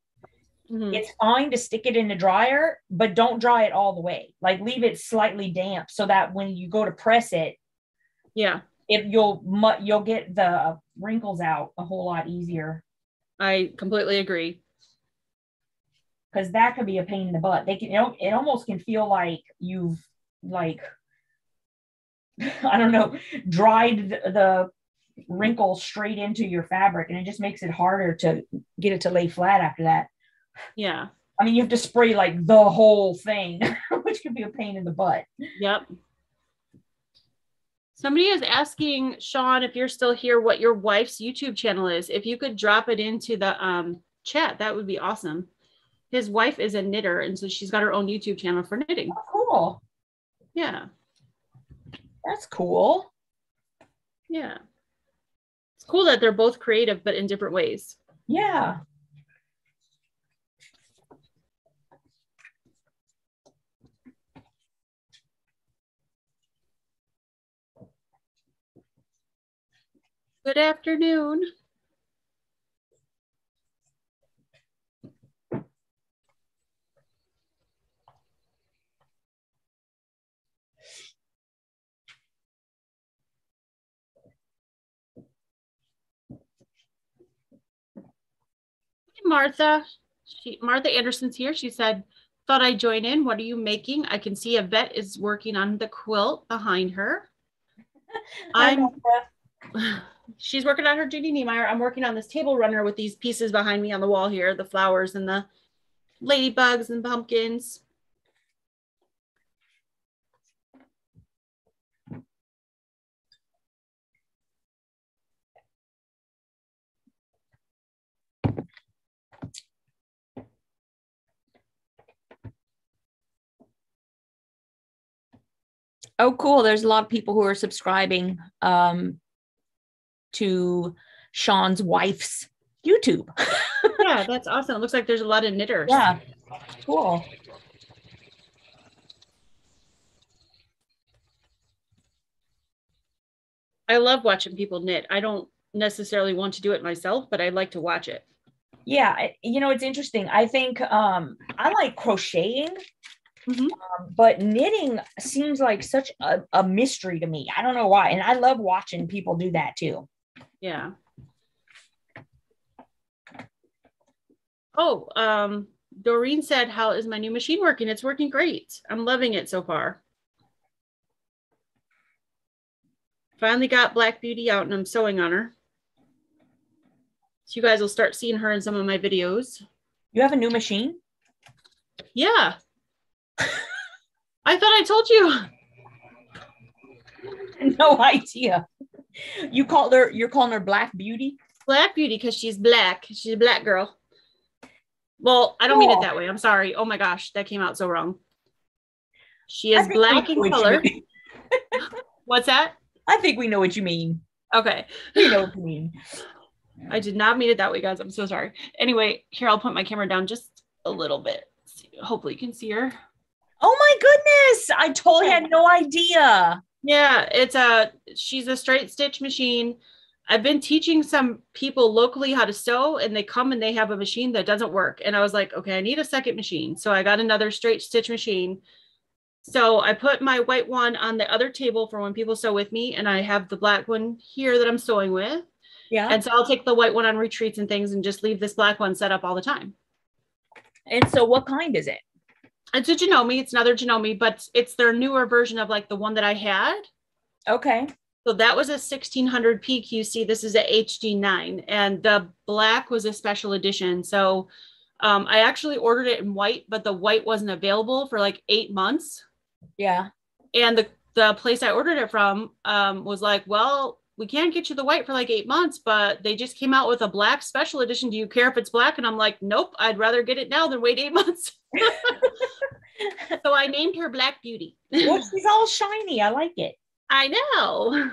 Mhm. it's fine to stick it in the dryer, but don't dry it all the way. Like leave it slightly damp so that when you go to press it, Yeah, if you'll you'll get the wrinkles out a whole lot easier I completely agree. because that could be a pain in the butt. They can it, al- it almost can feel like you've like I don't know dried the wrinkle straight into your fabric and it just makes it harder to get it to lay flat after that. Yeah. I mean, you have to spray like the whole thing, which could be a pain in the butt. Yep. Somebody is asking Sean if you're still here what your wife's YouTube channel is. If you could drop it into the um, chat, that would be awesome. His wife is a knitter, and so she's got her own YouTube channel for knitting. Oh, cool. Yeah, That's cool. yeah. It's cool that they're both creative, but in different ways. Yeah. Good afternoon. Martha. She Martha Anderson's here. She said, thought I'd join in. What are you making? I can see Yvette is working on the quilt behind her. I'm she's working on her Judy Niemeyer. I'm working on this table runner with these pieces behind me on the wall here, the flowers and the ladybugs and pumpkins. Oh, cool. There's a lot of people who are subscribing um, to Sean's wife's YouTube. Yeah, that's awesome. It looks like there's a lot of knitters. yeah. Cool. I love watching people knit. I don't necessarily want to do it myself, but I like to watch it. Yeah. You know, it's interesting. I think um, I like crocheting, Mhm. um, but knitting seems like such a, a mystery to me. I don't know why. And I love watching people do that too. Yeah. Oh, um, Doreen said, How is my new machine working? It's working great. I'm loving it so far. Finally got Black Beauty out and I'm sewing on her. So you guys will start seeing her in some of my videos. You have a new machine? Yeah. I thought I told you. no idea. You called her. You're calling her Black Beauty. Black Beauty because she's black. She's a black girl. Well, I don't mean it oh. that way. I'm sorry. Oh my gosh, that came out so wrong. She is black in know what you color. What's that? I think we know what you mean. Okay. We know what you mean. I did not mean it that way, guys. I'm so sorry. Anyway, here I'll put my camera down just a little bit. Hopefully you can see her. Oh my goodness! I totally had no idea. Yeah, it's a she's a straight stitch machine. I've been teaching some people locally how to sew and they come and they have a machine that doesn't work. And I was like, okay, I need a second machine. So I got another straight stitch machine. So I put my white one on the other table for when people sew with me and I have the black one here that I'm sewing with. Yeah. And so I'll take the white one on retreats and things and just leave this black one set up all the time. And so, what kind is it? It's a Janome, it's another Janome, but it's their newer version of like the one that I had. Okay. So that was a 1600 PQC. This is a HD9, and the black was a special edition. So um, I actually ordered it in white, but the white wasn't available for like eight months. Yeah. And the the place I ordered it from um, was like, well, we can't get you the white for like eight months, but they just came out with a black special edition. Do you care if it's black? And I'm like, nope, I'd rather get it now than wait eight months. so I named her Black Beauty. well, she's all shiny. I like it. I know.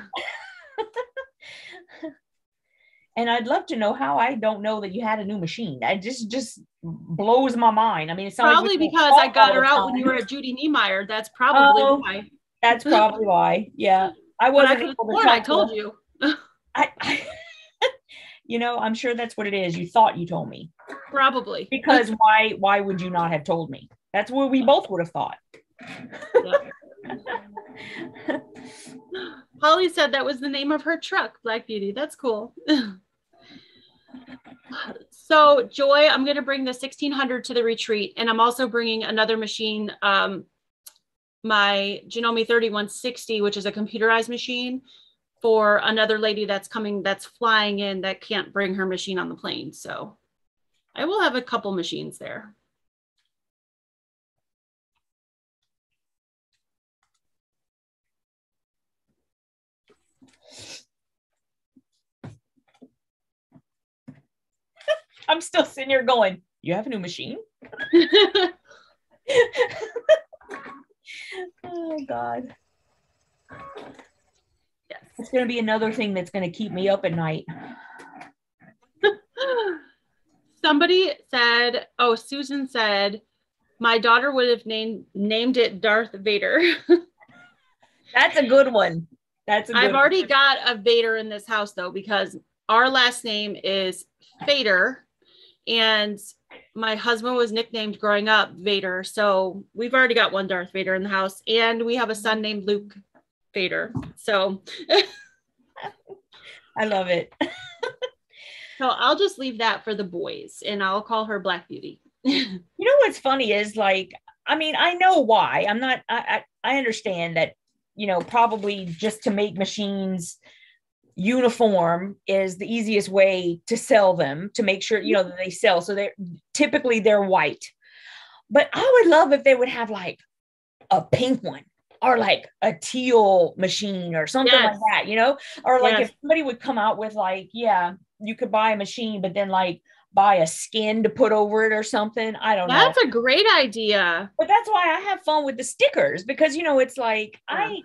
And I'd love to know how I don't know that you had a new machine. I just just blows my mind. I mean, it's Probably because I got her out when you were at Judy Niemeyer. That's probably Oh, why. That's probably why. Yeah, I When I wasn't could able to I told you. I, I you know, I'm sure that's what it is. You thought you told me Probably. because why? Why would you not have told me? That's what we both would have thought. Holly said that was the name of her truck, Black Beauty. That's cool. so, Joy, I'm going to bring the 1600 to the retreat, and I'm also bringing another machine, um, my Janome 3160, which is a computerized machine for another lady that's coming, that's flying in that can't bring her machine on the plane. So, I will have a couple machines there. I'm still sitting here going, "You have a new machine?" oh God. Yes. It's going to be another thing that's going to keep me up at night. Somebody said, oh, Susan said, my daughter would have named named it Darth Vader. That's a good one. That's a good I've one. already got a Vader in this house though, because our last name is Fader. And my husband was nicknamed growing up Vader. So we've already got one Darth Vader in the house. And we have a son named Luke Vader. So I love it. so I'll just leave that for the boys and I'll call her Black Beauty. You know what's funny is like, I mean, I know why. I'm not. I I, I understand that. You know, probably just to make machines uniform is the easiest way to sell them to make sure you mm-hmm. know that they sell. So they're typically they're white, but I would love if they would have like a pink one or like a teal machine or something like that. You know, or like Yes. if somebody would come out with like, yeah, you could buy a machine, but then like buy a skin to put over it or something. I don't know. That's a great idea. But that's why I have fun with the stickers because you know it's like Yeah. I,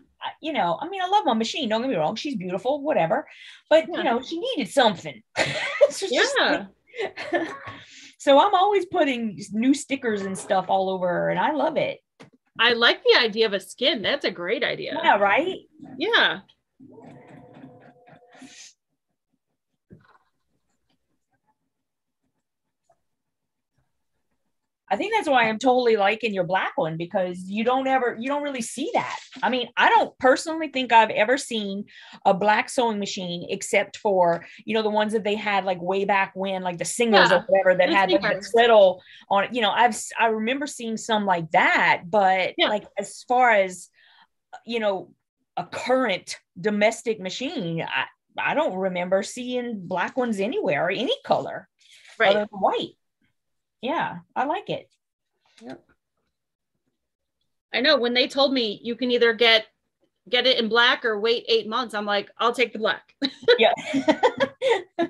you know, I mean I love my machine. Don't get me wrong, she's beautiful, whatever. But Yeah. you know she needed something. Just Yeah. like- so I'm always putting new stickers and stuff all over her, and I love it. I like the idea of a skin. That's a great idea. Yeah, right. Yeah. I think that's why I'm totally liking your black one because you don't ever, you don't really see that. I mean, I don't personally think I've ever seen a black sewing machine except for, you know, the ones that they had like way back when, like the singers Yeah, or whatever that had the twiddle on it. You know, I've, I remember seeing some like that, but Yeah. like as far as, you know, a current domestic machine, I, I don't remember seeing black ones anywhere, or any color Right. other than white. Yeah, I like it. Yep. I know when they told me you can either get get it in black or wait eight months, I'm like, I'll take the black. Yeah.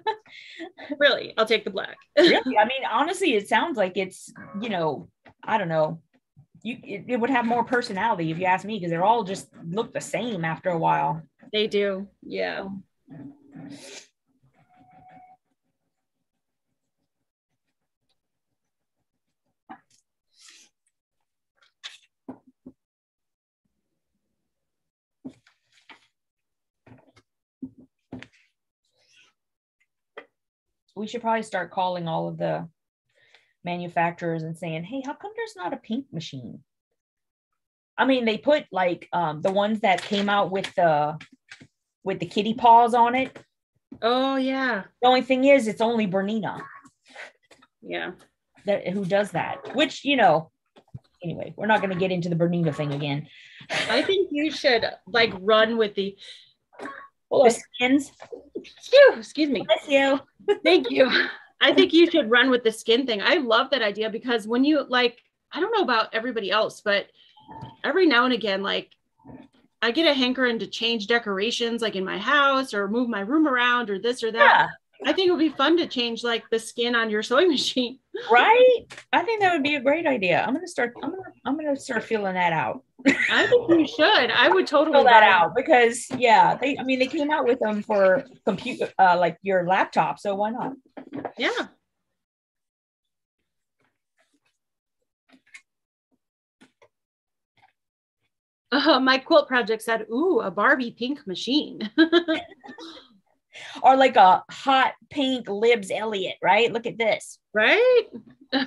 really, I'll take the black. really? I mean, honestly, it sounds like it's, you know, I don't know. You it, it would have more personality if you ask me, because they're all just look the same after a while. They do. Yeah. We should probably start calling all of the manufacturers and saying, "Hey, how come there's not a pink machine?" I mean, they put like um, the ones that came out with the with the kitty paws on it. Oh yeah. The only thing is, it's only Bernina Yeah. that who does that. Which you know, anyway, we're not going to get into the Bernina thing again. I think you should like run with the The skins. Phew, excuse me. Bless you. Thank you. I think you should run with the skin thing. I love that idea because when you like, I don't know about everybody else, but every now and again, like I get a hankering to change decorations like in my house or move my room around or this or that. Yeah, I think it would be fun to change like the skin on your sewing machine. right. I think that would be a great idea. I'm gonna start. I'm gonna. I'm gonna start feeling that out. I think you should. I would totally Fill that out because yeah, they. I mean, they came out with them for computer, uh, like your laptop. So why not? Yeah. Uh, my quilt project said, "Ooh, a Barbie pink machine." Or like a hot pink Libs Elliott, right? Look at this. right?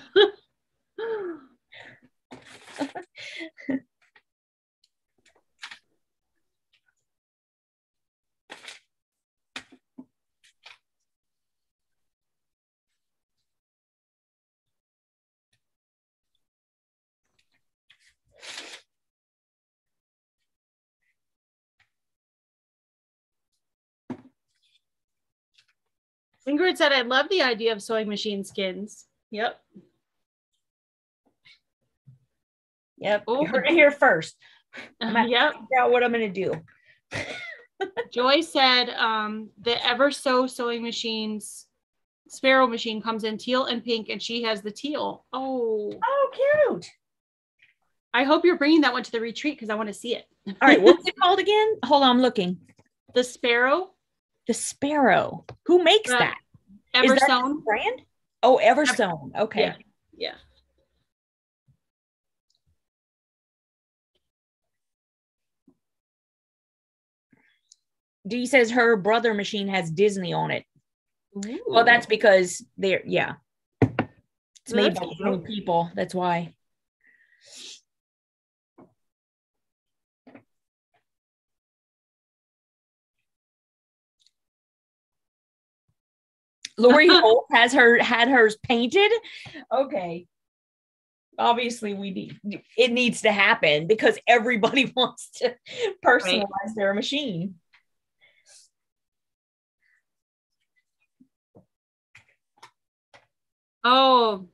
Ingrid said, "I love the idea of sewing machine skins." Yep. Yep. Oh. You heard it here first. I'm yep. figure out what I'm gonna do. Joy said, um, "The Ever So sewing machines." Sparrow machine comes in teal and pink, and she has the teal. Oh, Oh, cute. I hope you're bringing that one to the retreat because I want to see it. All right, what's it called again? Hold on, I'm looking. The Sparrow, The Sparrow. Who makes Right. that? Is Ever that brand? Oh, Everstone. Okay. Yeah. Yeah. Dee says her brother machine has Disney on it. Well, that's because they're yeah. It's made by people. That's why. Lori Holt has her had hers painted. Okay. Obviously, we need it needs to happen because everybody wants to personalize their machine. Oh,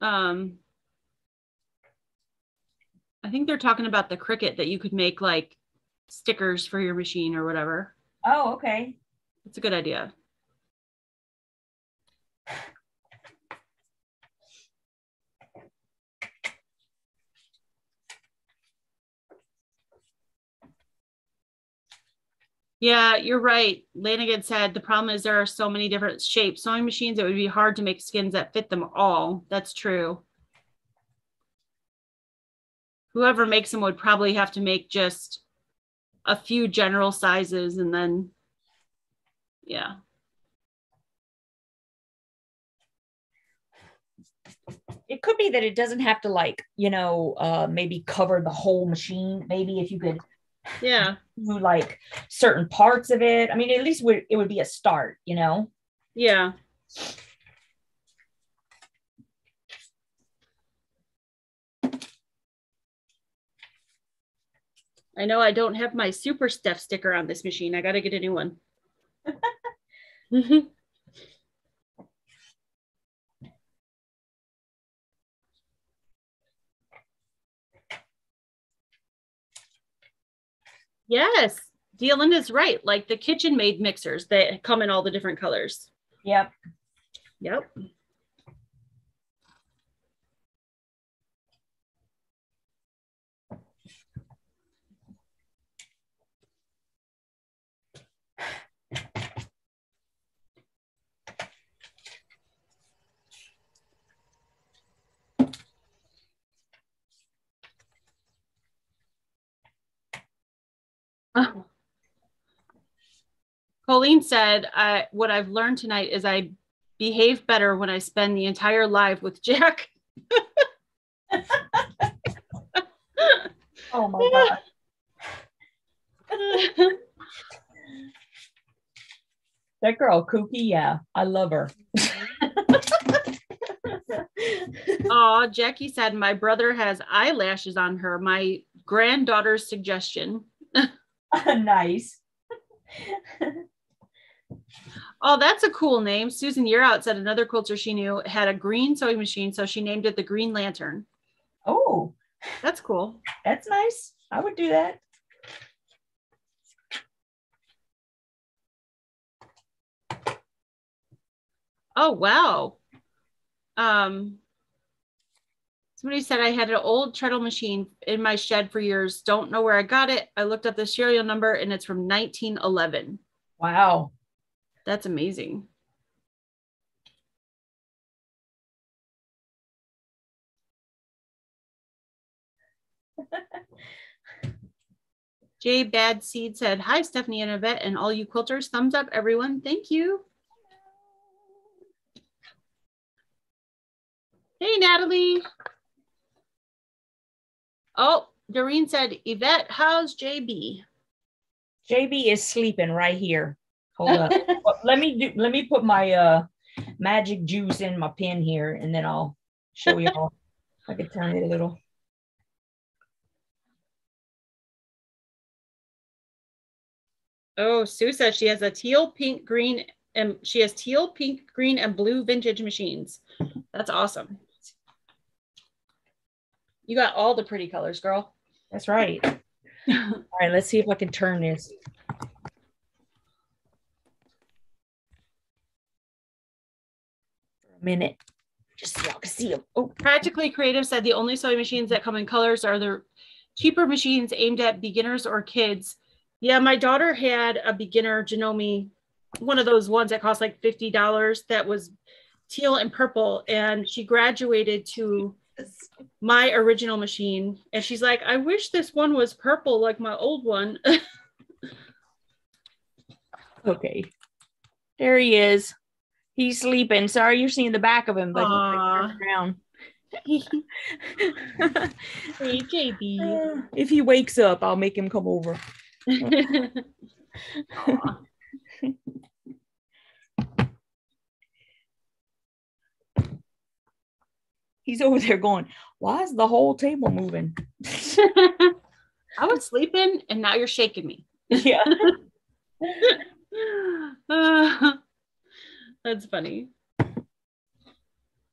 um, I think they're talking about the Cricut that you could make like stickers for your machine or whatever. Oh, okay. That's a good idea. Yeah, you're right. Lanigan said the problem is there are so many different shapes. Sewing machines, it would be hard to make skins that fit them all. That's true. Whoever makes them would probably have to make just a few general sizes and then, yeah. it could be that it doesn't have to like you know uh maybe cover the whole machine maybe if you could Yeah. like certain parts of it i mean at least it would be a start you know Yeah. I know I don't have my super Steph sticker on this machine. I got to get a new one. Mhm. Yes. Deolinda's right. Like the KitchenAid mixers that come in all the different colors. Yep. Yep. Colleen said, I, what I've learned tonight is I behave better when I spend the entire live with Jack. oh my God. that girl, Kooky, yeah, I love her. Oh, Jackie said, my brother has eyelashes on her. My granddaughter's suggestion. nice. Oh, that's a cool name. Susan Year Out said another quilter she knew had a green sewing machine, so she named it the Green Lantern. Oh, That's cool. that's nice. I would do that. Oh, wow. Um, somebody said I had an old treadle machine in my shed for years. Don't know where I got it. I looked up the serial number and it's from 1911. Wow. That's amazing. Jay Bad Seed said, Hi, Stephanie and Yvette, and all you quilters. Thumbs up, everyone. Thank you. Hey, Natalie. Oh, Doreen said, Yvette, how's JB? JB is sleeping right here. Hold up. Let me do let me put my uh magic juice in my pen here and then I'll show y'all. I could turn it a little. Oh, Sue says she has a teal, pink, green, and she has teal, pink, green, and blue vintage machines. That's awesome. You got all the pretty colors, girl. That's right. All right, let's see if I can turn this. For a minute. Just so y'all can see them. Oh, Practically Creative said the only sewing machines that come in colors are the cheaper machines aimed at beginners or kids. Yeah, my daughter had a beginner Janome, one of those ones that cost like $50 that was teal and purple. And she graduated to my original machine. And she's like, I wish this one was purple like my old one. okay. There he is. He's sleeping. Sorry you're seeing the back of him, but he's around. hey, JB. if he wakes up, I'll make him come over. He's over there going, Why is the whole table moving? I was sleeping and now you're shaking me. yeah. Uh, that's funny.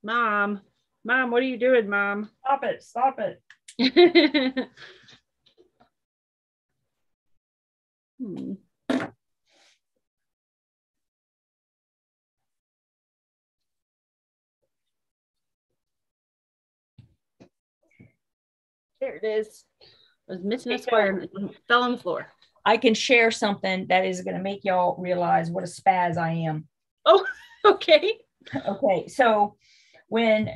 Mom, mom, what are you doing, mom? Stop it. Stop it. Hmm. There it is. I was missing a square and fell on the floor. I can share something that is going to make y'all realize what a spaz I am. Oh, okay. Okay, so when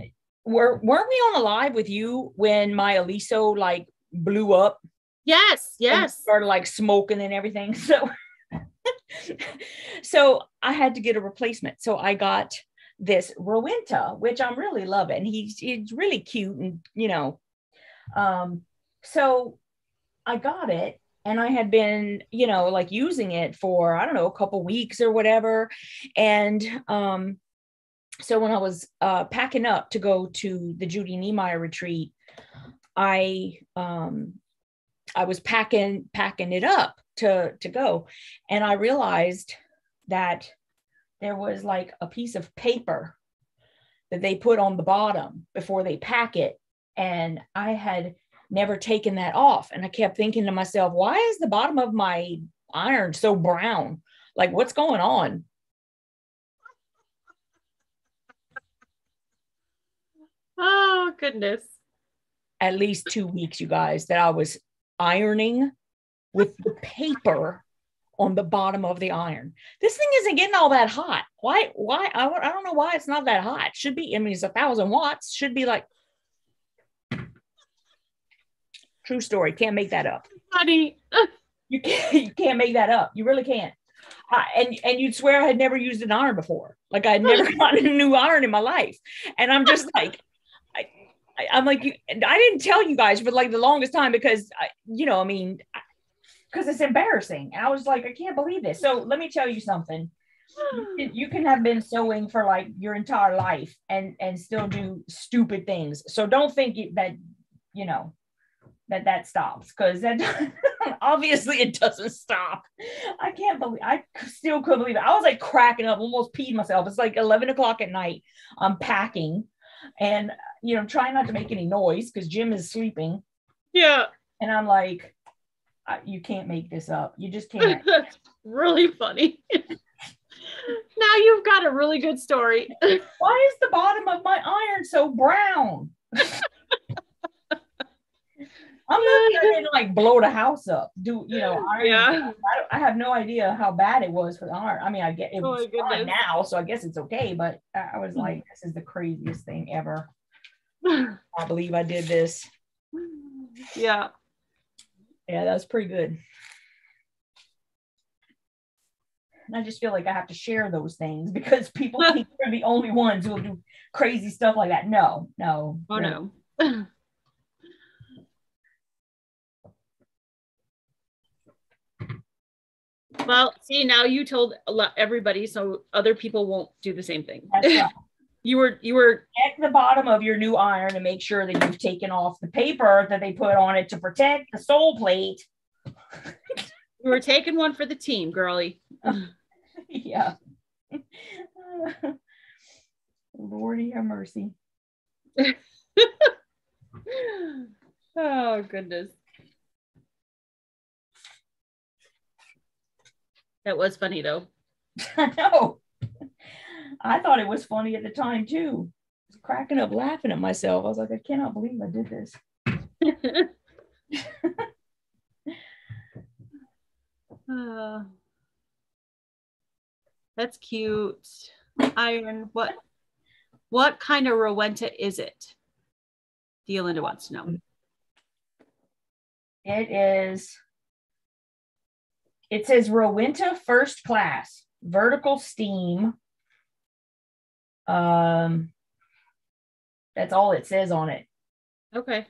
were weren't we on a live with you when my Oliso like blew up Yes, yes. started like smoking and everything? So so I had to get a replacement. So I got this Rowenta, which I'm really loving. He's he's really cute and you know. Um so I got it and I had been, you know, like using it for I don't know, a couple weeks or whatever. And um so when I was uh packing up to go to the Judy Niemeyer retreat, I um I was packing packing it up to to go and I realized that there was like a piece of paper that they put on the bottom before they pack it and I had never taken that off. And I kept thinking to myself, why is the bottom of my iron so brown? Like, what's going on? Oh, goodness. At least two weeks, you guys, that I was ironing with the paper on the bottom of the iron. This thing isn't getting all that hot. Why? Why? I, I don't know why it's not that hot. Should be, I mean, it's a thousand watts, should be like true story. Can't make that up. Honey. you can't you can't make that up. You really can't. I, and and you'd swear I had never used an iron before. Like I'd never gotten a new iron in my life. And I'm just like, I, I, am like, you, I didn't tell you guys for like the longest time because, I, you know, I mean, because it's embarrassing. And I was like, I can't believe this. So let me tell you something. You can have been sewing for like your entire life and and still do stupid things. So don't think that you know that that stops because that obviously it doesn't stop. I can't believe I still couldn't believe it. I was like cracking up, almost peed myself. It's like 11 o'clock at night. I'm packing and you know, trying not to make any noise because Jim is sleeping. Yeah. And I'm like, you can't make this up. You just can't. That's really funny. now you've got a really good story. Why is the bottom of my iron so brown? I'm not going to like blow the house up. Do you know? Iron, yeah. I, I, have no idea how bad it was for the iron. I mean, I get it was oh was fine now, so I guess it's okay. But I was like, hmm. this is the craziest thing ever. I believe I did this. Yeah. Yeah, that was pretty good. And I just feel like I have to share those things because people think they're the only ones who will do crazy stuff like that. No, no. Oh no. no. Well, see, now you told everybody, so other people won't do the same thing. Right. you were you were at the bottom of your new iron to make sure that you've taken off the paper that they put on it to protect the sole plate. you were taking one for the team, girly. yeah. Lordy have mercy. oh goodness. That was funny though. I know. I thought it was funny at the time too. I was cracking up laughing at myself. I was like, I cannot believe I did this. uh, that's cute. Iron, what what kind of Rowenta is it? Theolinda wants to know. It is it says Rowenta first class, vertical steam. Um, that's all it says on it. Okay.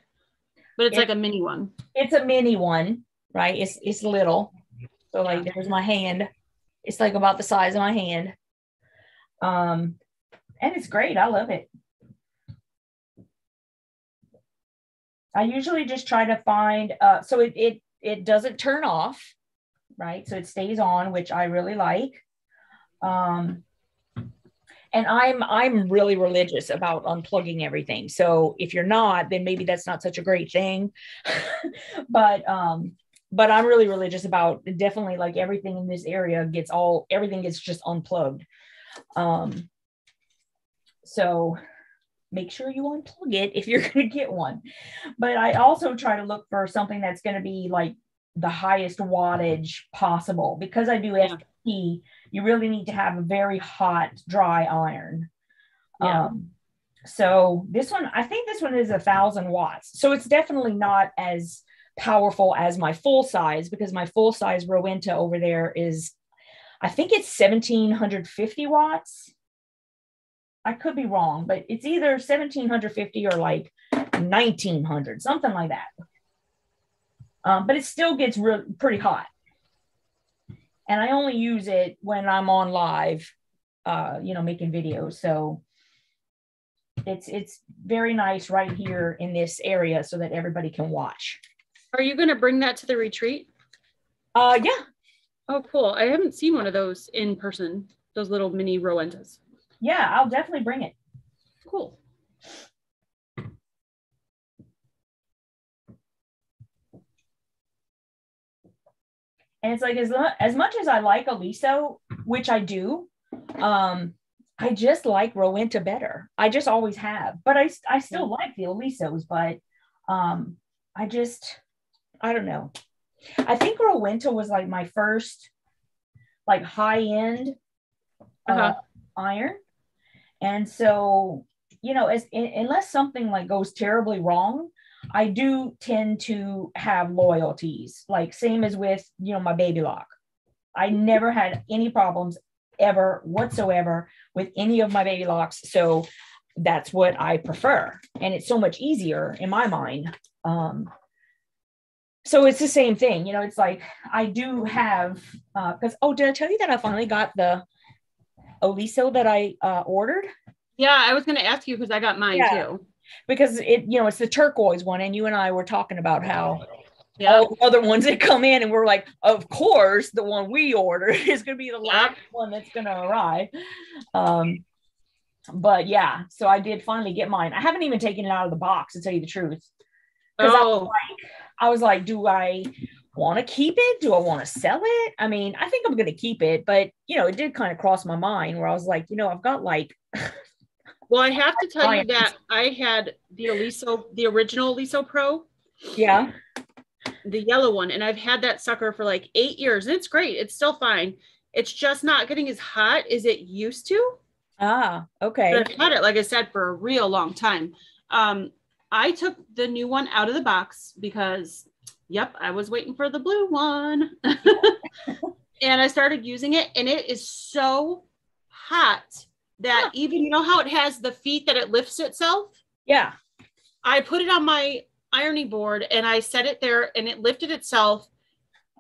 But it's it, like a mini one. It's a mini one, right? It's it's little. So like there's my hand. It's like about the size of my hand. Um, and it's great. I love it. I usually just try to find uh so it it it doesn't turn off right? So it stays on, which I really like. Um, and I'm I'm really religious about unplugging everything. So if you're not, then maybe that's not such a great thing. but um, but I'm really religious about definitely like everything in this area gets all everything gets just unplugged. Um, so make sure you unplug it if you're going to get one. But I also try to look for something that's going to be like the highest wattage possible. Because I do yeah. FP, you really need to have a very hot, dry iron. Yeah. Um, so this one, I think this one is a thousand watts. So it's definitely not as powerful as my full size because my full size Rowenta over there is, I think it's 1750 watts. I could be wrong, but it's either 1750 or like 1900, something like that um, but it still gets re- pretty hot. And I only use it when I'm on live, uh, you know, making videos. So it's it's very nice right here in this area so that everybody can watch. Are you going to bring that to the retreat? Uh, yeah. Oh, cool. I haven't seen one of those in person. Those little mini Rowentas. Yeah, I'll definitely bring it. Cool. And it's like as as much as I like Oliso, which I do, um, I just like Rowenta better. I just always have, but I I still like the Olisos, but um, I just I don't know. I think Rowenta was like my first like high end uh, uh-huh. iron, and so you know, as in, unless something like goes terribly wrong, I do tend to have loyalties. Like same as with you know my baby lock. I never had any problems ever whatsoever with any of my baby locks. So that's what I prefer. And it's so much easier in my mind. Um, so it's the same thing, you know, it's like I do have, because, uh, oh, did I tell you that I finally got the Oliso that I uh, ordered? Yeah, I was going to ask you because I got mine yeah. too. Because it, you know, it's the turquoise one. And you and I were talking about how yeah. all the other ones that come in and we're like of course the one we ordered is going to be the last one that's going to arrive um but yeah so i did finally get mine i haven't even taken it out of the box to tell you the truth because oh. I, was like, I was like do i want to keep it do i want to sell it i mean i think i'm going to keep it but you know it did kind of cross my mind where i was like you know i've got like well i have to tell you that i had the Oliso the original Oliso pro yeah the yellow one, and I've had that sucker for like eight years, and it's great. It's still fine. It's just not getting as hot as it used to. Ah, okay. But I've had it, like I said, for a real long time. Um, I took the new one out of the box because, yep, I was waiting for the blue one. and I started using it, and it is so hot that huh. even, you know, how it has the feet that it lifts itself? Yeah. I put it on my ironing board and I set it there and it lifted itself.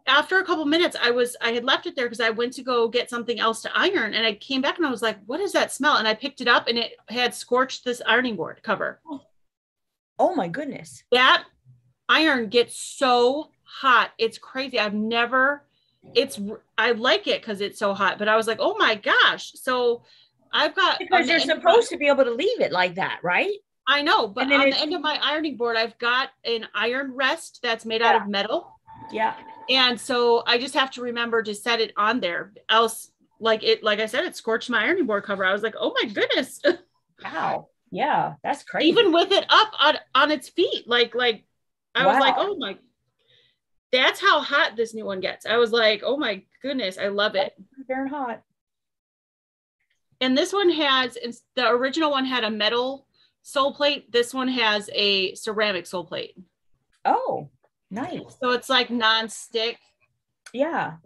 After a couple minutes, I was I had left it there because I went to go get something else to iron and I came back and I was like, what is that smell? And I picked it up and it had scorched this ironing board cover. Oh, oh my goodness. That iron gets so hot. It's crazy. I've never it's I like it because it's so hot, but I was like, oh my gosh. So I've got because you're supposed to be able to leave it like that, right? I know, but on the end of my ironing board, I've got an iron rest that's made yeah. out of metal. Yeah. And so I just have to remember to set it on there. Else, like it, like I said, it scorched my ironing board cover. I was like, oh my goodness. Wow. Yeah, that's crazy. Even with it up on on its feet, like like I wow. was like, oh my. That's how hot this new one gets. I was like, oh my goodness, I love it. Very hot. And this one has the original one had a metal sole plate. This one has a ceramic sole plate. Oh, nice. So it's like non-stick. Yeah.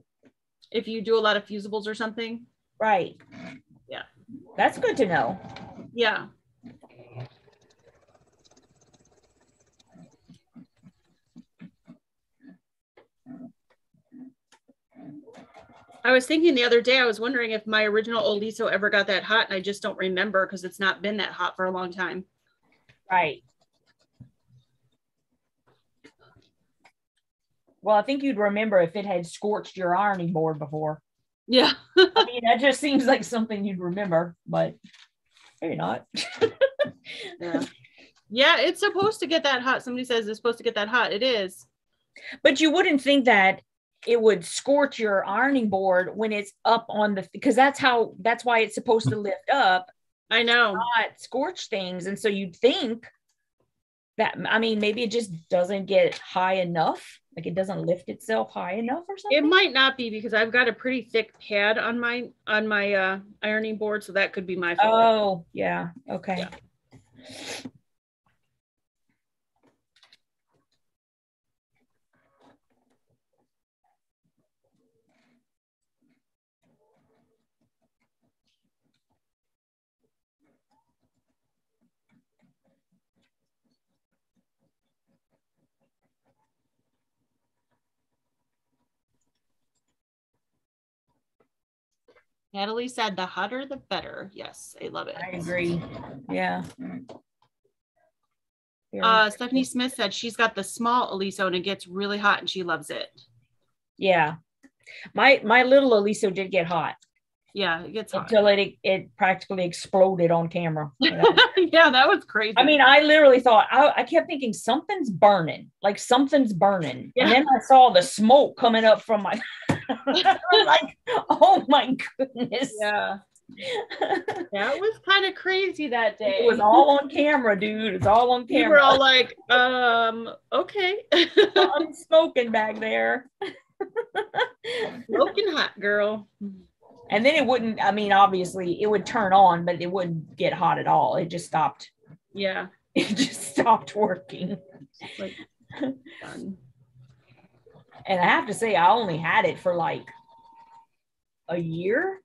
If you do a lot of fusibles or something. Right. Yeah. That's good to know. Yeah. I was thinking the other day, I was wondering if my original Oliso ever got that hot, and I just don't remember because it's not been that hot for a long time. Right. Well, I think you'd remember if it had scorched your ironing board before. Yeah. I mean, that just seems like something you'd remember, but maybe not. yeah. Yeah, it's supposed to get that hot. Somebody says it's supposed to get that hot. It is. But you wouldn't think that it would scorch your ironing board when it's up on the because that's how that's why it's supposed to lift up. I know. Not scorch things. And so you'd think that I mean maybe it just doesn't get high enough. Like it doesn't lift itself high enough or something. It might not be because I've got a pretty thick pad on my on my uh ironing board, so that could be my fault. Oh, yeah. Okay. Yeah. Natalie said the hotter the better. Yes, I love it. I agree. Yeah. Uh, Stephanie Smith said she's got the small Oliso and it gets really hot and she loves it. Yeah. My my little Oliso did get hot. Yeah, it gets hot. Until it it practically exploded on camera. yeah, that was crazy. I mean, I literally thought I, I kept thinking something's burning, like something's burning. Yeah. And then I saw the smoke coming up from my like, oh my goodness. Yeah. that was kind of crazy that day. It was all on camera, dude. It's all on camera. We were all like, um, okay. I'm smoking back there. Smoking hot, girl. And then it wouldn't, I mean, obviously it would turn on, but it wouldn't get hot at all. It just stopped. Yeah. It just stopped working. Like, fun. And I have to say, I only had it for like a year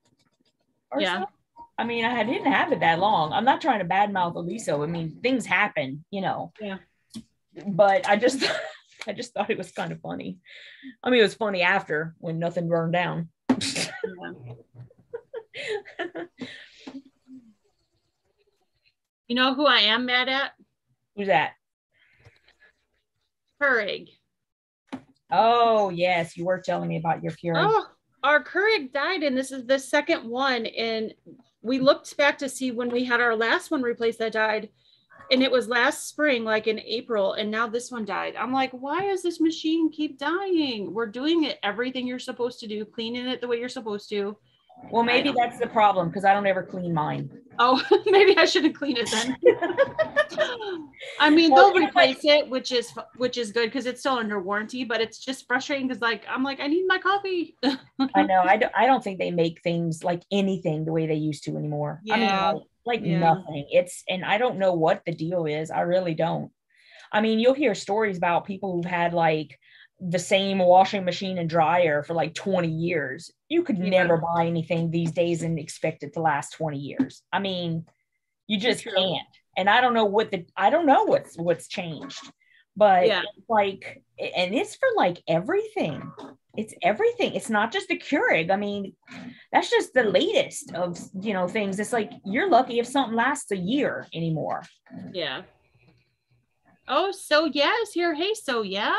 or Yeah. so. I mean, I didn't have it that long. I'm not trying to badmouth Oliso. I mean, things happen, you know. Yeah. But I just, I just thought it was kind of funny. I mean, it was funny after when nothing burned down. Yeah. You know who I am mad at? Who's that? Keurig. Oh, yes, you were telling me about your Keurig. Oh, our Keurig died, and this is the second one. And we looked back to see when we had our last one replaced that died, and it was last spring, like in April, and now this one died. I'm like, why does this machine keep dying? We're doing it everything you're supposed to do, cleaning it the way you're supposed to. Well, maybe that's the problem because I don't ever clean mine. Oh, maybe I shouldn't clean it then. I mean, Well, they'll you know replace it, which is which is good because it's still under warranty. But it's just frustrating because, like, I'm like, I need my coffee. I know. I don't, I don't think they make things like anything the way they used to anymore. I mean, Yeah. like, like Yeah. nothing. It's, and I don't know what the deal is. I really don't. I mean, you'll hear stories about people who've had like the same washing machine and dryer for like 20 years. You could never buy anything these days and expect it to last 20 years. I mean, you just can't. And I don't know what the, I don't know what's, what's changed, but Yeah. it's like, and it's for like everything. It's everything. It's not just the Keurig. I mean, that's just the latest of you know things. It's like you're lucky if something lasts a year anymore. Yeah. Oh, Sew Yeah is here. Hey, Sew Yeah.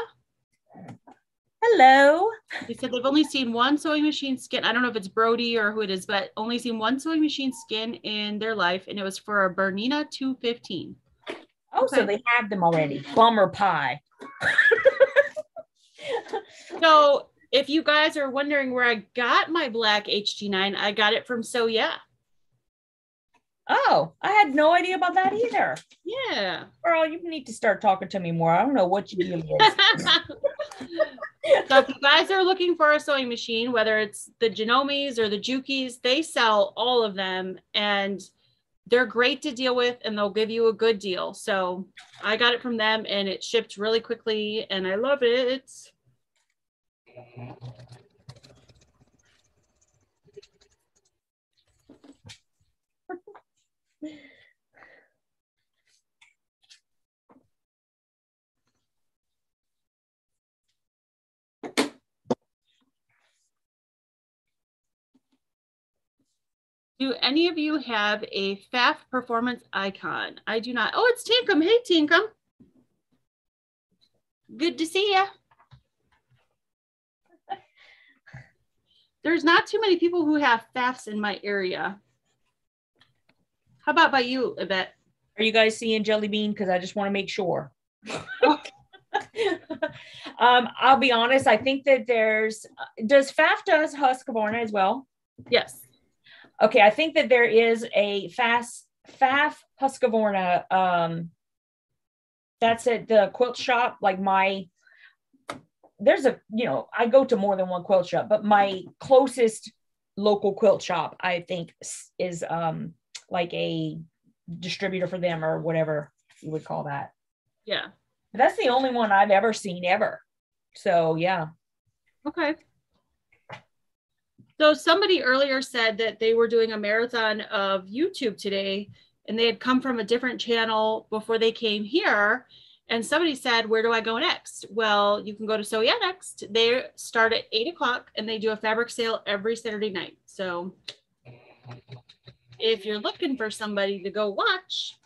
Hello. They said they've only seen one sewing machine skin. I don't know if it's Brody or who it is, but only seen one sewing machine skin in their life, and it was for a Bernina 215. Oh, so they have them already. Bummer pie. So if you guys are wondering where I got my black HD9, I got it from Sew Yeah. Oh, I had no idea about that either. Yeah. Girl, you need to start talking to me more. I don't know what your deal so if you guys are looking for a sewing machine, whether it's the Janomes or the Jukis, they sell all of them and they're great to deal with and they'll give you a good deal. So I got it from them and it shipped really quickly and I love it. Do any of you have a Pfaff performance icon? I do not. Oh, it's Tinkum. Hey, Tinkum. Good to see you. There's not too many people who have Pfaffs in my area. How about by you, Yvette? Are you guys seeing Jelly Bean? Because I just want to make sure. um, I'll be honest. I think that there's does Pfaff does Husqvarna as well. Yes. Okay, I think that there is a fast Pfaff Husqvarna. Um, that's at the quilt shop. Like my, there's a you know I go to more than one quilt shop, but my closest local quilt shop I think is um like a distributor for them or whatever you would call that. Yeah. But that's the only one I've ever seen ever. So yeah. Okay. So somebody earlier said that they were doing a marathon of YouTube today and they had come from a different channel before they came here. And somebody said, Where do I go next? Well, you can go to Sew Yeah Next. They start at eight o'clock and they do a fabric sale every Saturday night. So if you're looking for somebody to go watch,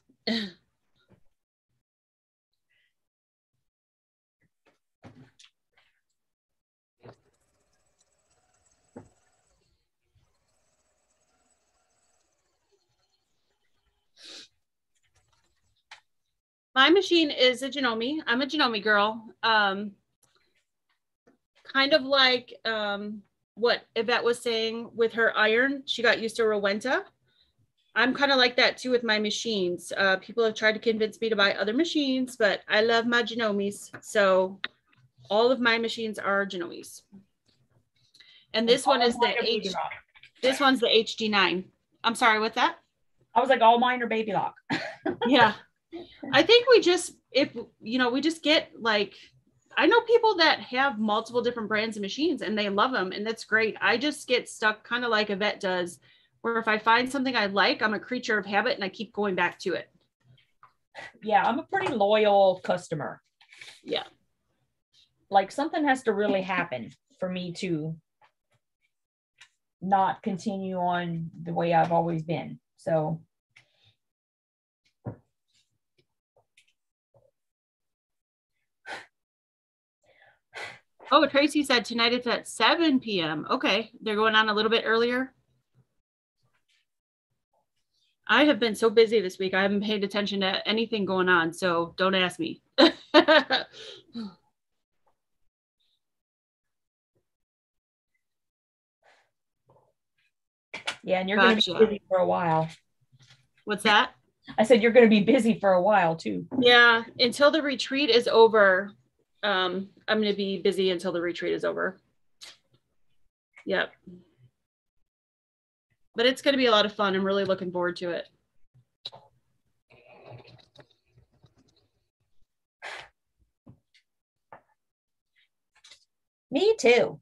my machine is a Janome. I'm a Janome girl. Um, kind of like um, what Yvette was saying with her iron. She got used to Rowenta. I'm kind of like that too with my machines. Uh, people have tried to convince me to buy other machines, but I love my Janomes. So all of my machines are Janomes. And this one is the H, this one's the HD9. I'm sorry, what's that? I was like, all mine are baby lock. yeah. I think we just, if, you know, we just get like, I know people that have multiple different brands of machines and they love them and that's great. I just get stuck kind of like Yvette does, where if I find something I like, I'm a creature of habit and I keep going back to it. Yeah, I'm a pretty loyal customer. Yeah. Like something has to really happen for me to not continue on the way I've always been. So Oh, Tracy said tonight it's at 7 p.m. Okay, they're going on a little bit earlier. I have been so busy this week. I haven't paid attention to anything going on, so don't ask me. Yeah, and you're going to be busy for a while. What's that? I said you're going to be busy for a while too. Yeah, until the retreat is over. Um, I'm going to be busy until the retreat is over. Yep. But it's going to be a lot of fun. I'm really looking forward to it. Me too.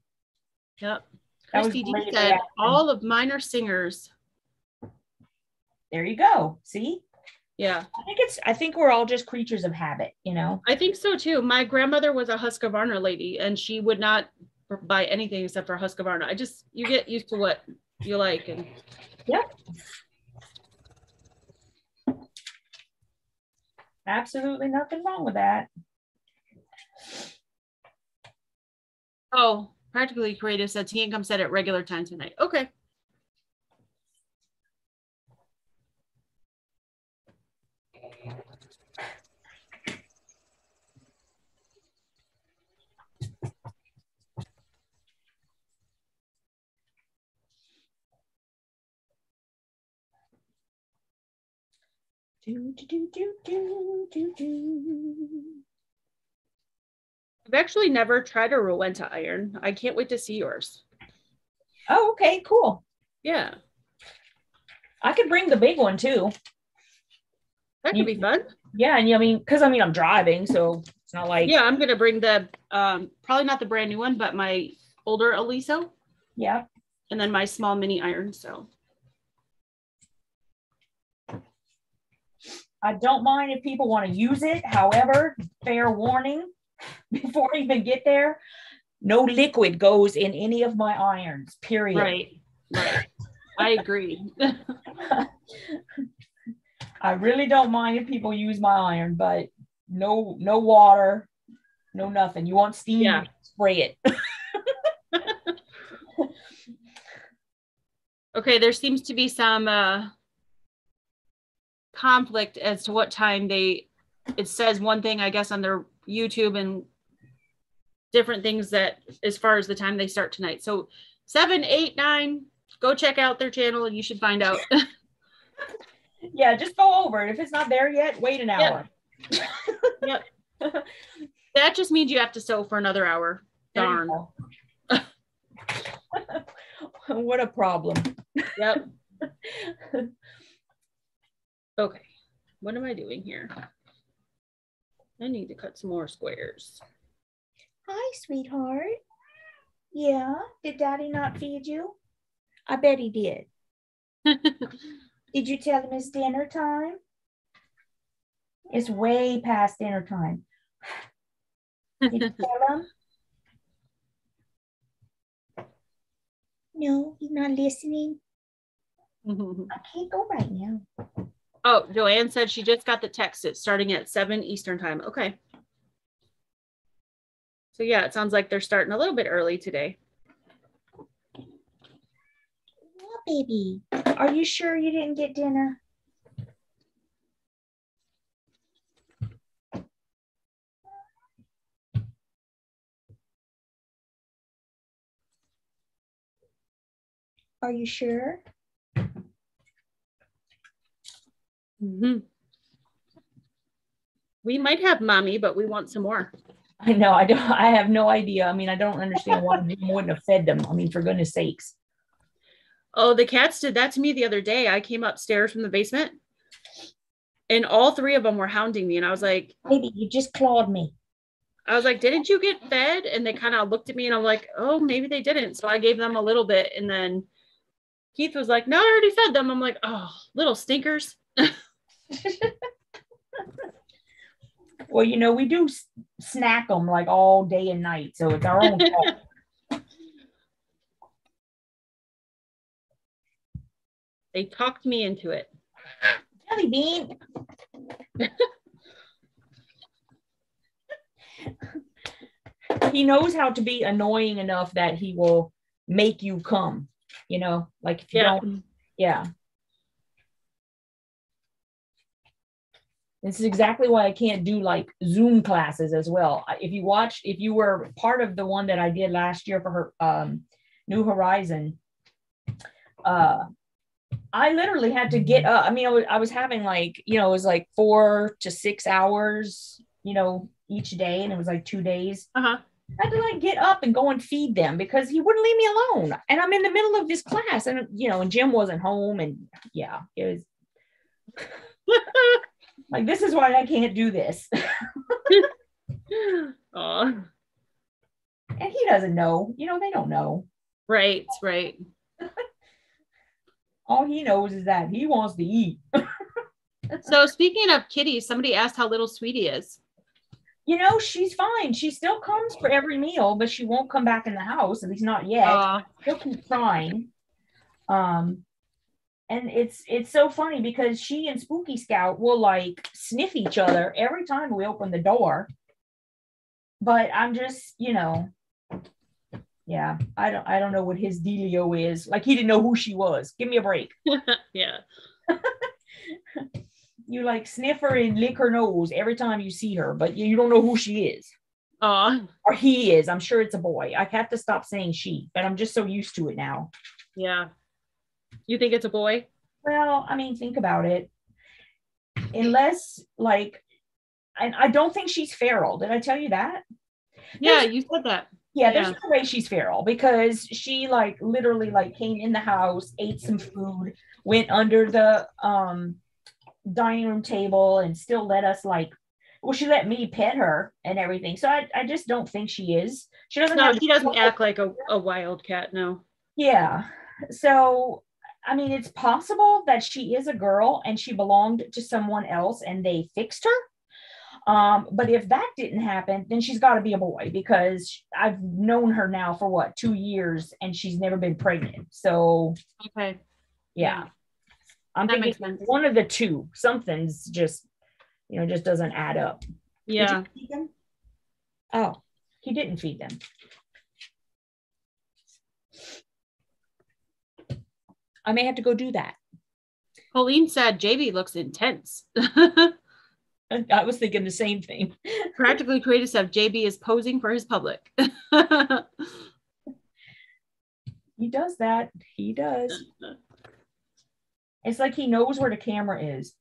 Yep. Christy D said, all of mine are singers. There you go. See? Yeah. I think it's I think we're all just creatures of habit, you know. I think so too. My grandmother was a Husqvarna lady and she would not buy anything except for Husqvarna. I just you get used to what you like and yeah. Absolutely nothing wrong with that. Oh, Practically Creative said he can come set at regular time tonight. Okay. Do, do, do, do, do, do, do. I've actually never tried a Rowenta iron. I can't wait to see yours. Oh, okay, cool. Yeah. I could bring the big one too. That could you, be fun. Yeah, and you I mean, because I mean I'm driving, so it's not like Yeah, I'm gonna bring the um probably not the brand new one, but my older Oliso. Yeah. And then my small mini iron. So I don't mind if people want to use it. However, fair warning, before I even get there, no liquid goes in any of my irons, period. Right. Right. I agree. I really don't mind if people use my iron, but no no water, no nothing. You want steam, yeah. spray it. okay, there seems to be some uh, conflict as to what time they it says one thing I guess on their YouTube and different things that as far as the time they start tonight. So seven, eight, nine, go check out their channel and you should find out. yeah, just go over it. If it's not there yet, wait an hour. Yep. yep. that just means you have to sew for another hour. Darn. what a problem. Yep. Okay. What am I doing here? I need to cut some more squares. Hi, sweetheart. Yeah, did daddy not feed you? I bet he did. did you tell him it's dinner time? It's way past dinner time. Did you tell him? No, he's not listening. I can't go right now. Oh, Joanne said she just got the text. It's starting at 7 Eastern time. Okay. So yeah, it sounds like they're starting a little bit early today. Baby. Are you sure you didn't get dinner? Are you sure? Mm-hmm. We might have mommy, but we want some more. I know. I don't. I have no idea. I mean, I don't understand why Jim wouldn't have fed them. I mean, for goodness sakes. Oh, the cats did that to me the other day. I came upstairs from the basement, and all three of them were hounding me, and I was like, "Baby, you just clawed me." I was like, "Didn't you get fed?" And they kind of looked at me, and I'm like, "Oh, maybe they didn't." So I gave them a little bit, and then Keith was like, "No, I already fed them." I'm like, "Oh, little stinkers." well, you know, we do snack them like all day and night, so it's our own fault. They talked me into it. Jelly bean. he knows how to be annoying enough that he will make you come, you know, like if you yeah. don't, yeah. This is exactly why I can't do like Zoom classes as well. If you watched, if you were part of the one that I did last year for her um, New Horizon, uh, I literally had to get up. I mean, I was, I was having like, you know, it was like four to six hours, you know, each day, and it was like two days. Uh-huh. I had to like get up and go and feed them because he wouldn't leave me alone. And I'm in the middle of this class, and you know, and Jim wasn't home, and yeah, it was like this is why I can't do this. Aww. And he doesn't know. You know, they don't know. Right, right. All he knows is that he wants to eat. so speaking of kitties, somebody asked how little Sweetie is. You know, she's fine. She still comes for every meal, but she won't come back in the house, at least not yet. Uh, She'll keep trying. Um, and it's it's so funny because she and Spooky Scout will like sniff each other every time we open the door. But I'm just, you know, yeah, I don't I don't know what his dealio is. Like he didn't know who she was. Give me a break. yeah. you like sniff her and lick her nose every time you see her, but you, don't know who she is. Oh. Or he is. I'm sure it's a boy. I have to stop saying she, but I'm just so used to it now. Yeah. You think it's a boy? Well, I mean, think about it. Unless like and I don't think she's feral. Did I tell you that? Yeah, you said that yeah, there's no way she's feral because she like literally like came in the house, ate some food, went under the um dining room table and still let us like well she let me pet her and everything so i, I just don't think she is she doesn't no she doesn't act like a, a wild cat no yeah so i mean it's possible that she is a girl and she belonged to someone else and they fixed her um, but if that didn't happen, then she's got to be a boy because I've known her now for what two years and she's never been pregnant. So okay, yeah, I'm that thinking one of the two. Something's just you know just doesn't add up. Yeah. Oh, he didn't feed them. I may have to go do that. Pauline said JB looks intense. I was thinking the same thing. Practically creative stuff. JB is posing for his public. he does that. He does. It's like he knows where the camera is.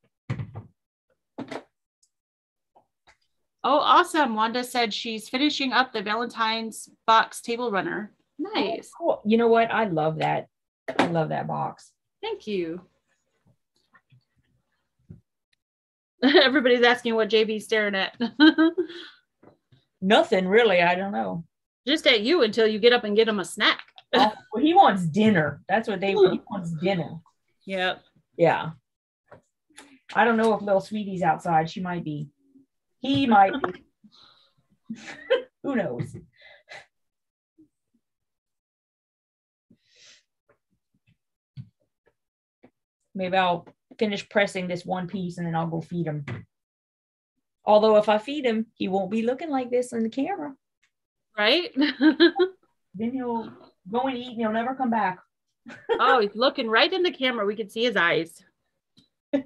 Oh, awesome. Wanda said she's finishing up the Valentine's box table runner. Nice. Oh, cool. You know what? I love that. I love that box. Thank you. Everybody's asking what JB's staring at. Nothing really. I don't know. Just at you until you get up and get him a snack. oh, well, he wants dinner. That's what they want. he wants dinner. Yep. Yeah. I don't know if little sweetie's outside. She might be. He might be. Who knows? Maybe I'll finish pressing this one piece and then I'll go feed him. Although if I feed him, he won't be looking like this on the camera. Right? then he'll go and eat and he'll never come back. oh, he's looking right in the camera. We can see his eyes. well,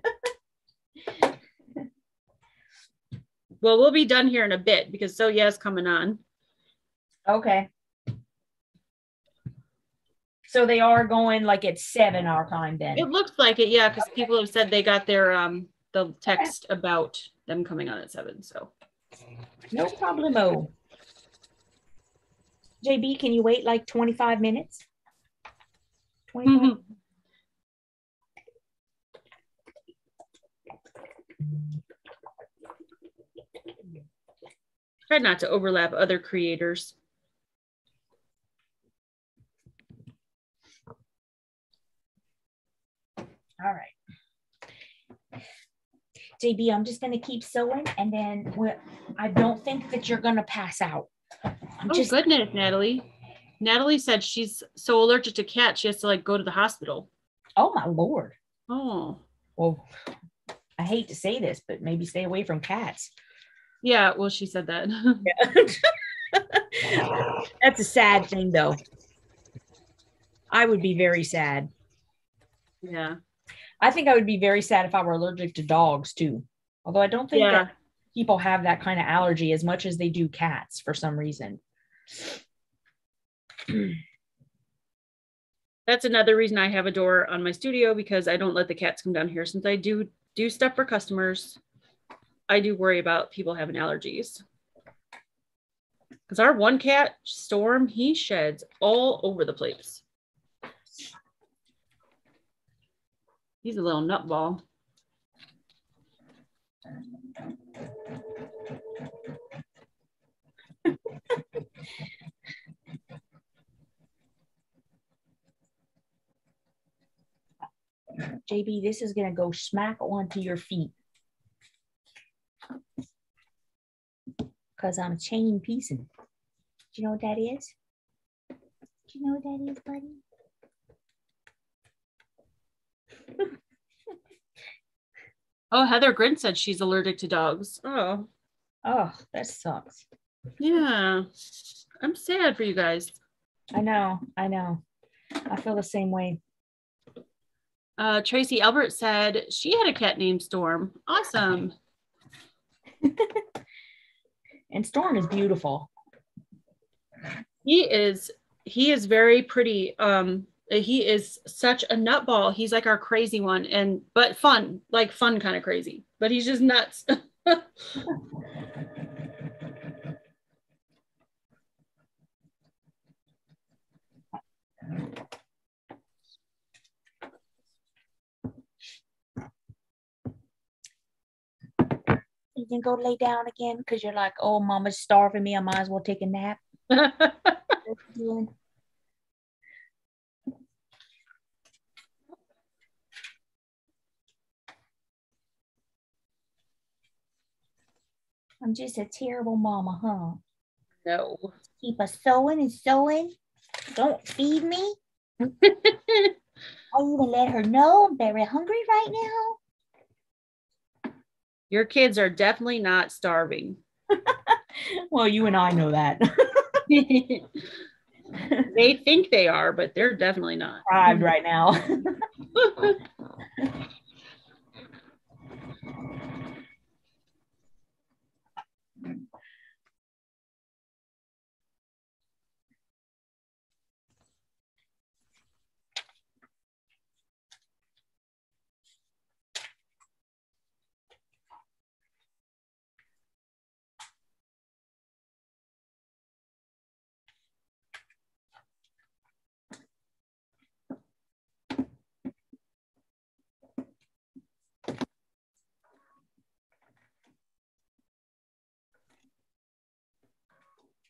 we'll be done here in a bit because Sew Yeah's coming on. Okay. So they are going like at seven our time then. It looks like it, yeah, because people have said they got their um the text about them coming on at seven. So No problemo. JB, can you wait like 25 minutes? 25? try not to overlap other creators. All right. JB, I'm just going to keep sewing and then I don't think that you're going to pass out. I'm Oh just, goodness, Natalie. Natalie said she's so allergic to cats she has to like go to the hospital. oh my Lord. Oh. Well, I hate to say this, but maybe stay away from cats. Yeah, well, she said that. That's a sad thing though. I would be very sad. yeah. I think I would be very sad if I were allergic to dogs too. Although I don't think Yeah. that people have that kind of allergy as much as they do cats for some reason. That's another reason I have a door on my studio because I don't let the cats come down here since I do do stuff for customers. I do worry about people having allergies. Because our one cat, Storm, he sheds all over the place. He's a little nutball. JB, this is gonna go smack onto your feet. Cause I'm chain piecing. Do you know what that is? Do you know what that is, buddy? Oh, Heather Grin said she's allergic to dogs. Oh, Oh, that sucks. yeah. I'm sad for you guys. I know, I know. I feel the same way. Uh, Tracy Albert said she had a cat named Storm. Awesome. And Storm is beautiful. He is he is very pretty. Um, Eh, he is such a nutball. He's like our crazy one, and but fun, like fun kind of crazy. But he's just nuts. You can go lay down again because you're like, oh, mama's starving me. I might as well take a nap. I'm just a terrible mama, huh? no. Keep us sewing and sewing. Don't feed me. I even let her know I'm very hungry right now. Your kids are definitely not starving. Well, you and I know that. they think they are, but they're definitely not. Deprived right now.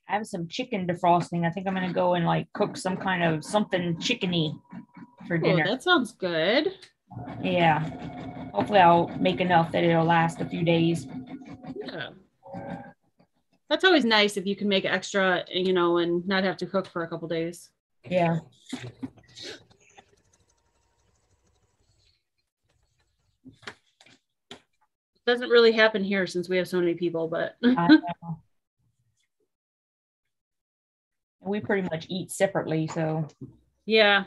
I have some chicken defrosting. I think I'm gonna go and like cook some kind of something chickeny for Oh, dinner. that sounds good. Yeah. Hopefully I'll make enough that it'll last a few days. Yeah. That's always nice if you can make extra, you know, and not have to cook for a couple days. Yeah. Doesn't really happen here since we have so many people, but Know. we pretty much eat separately, so yeah.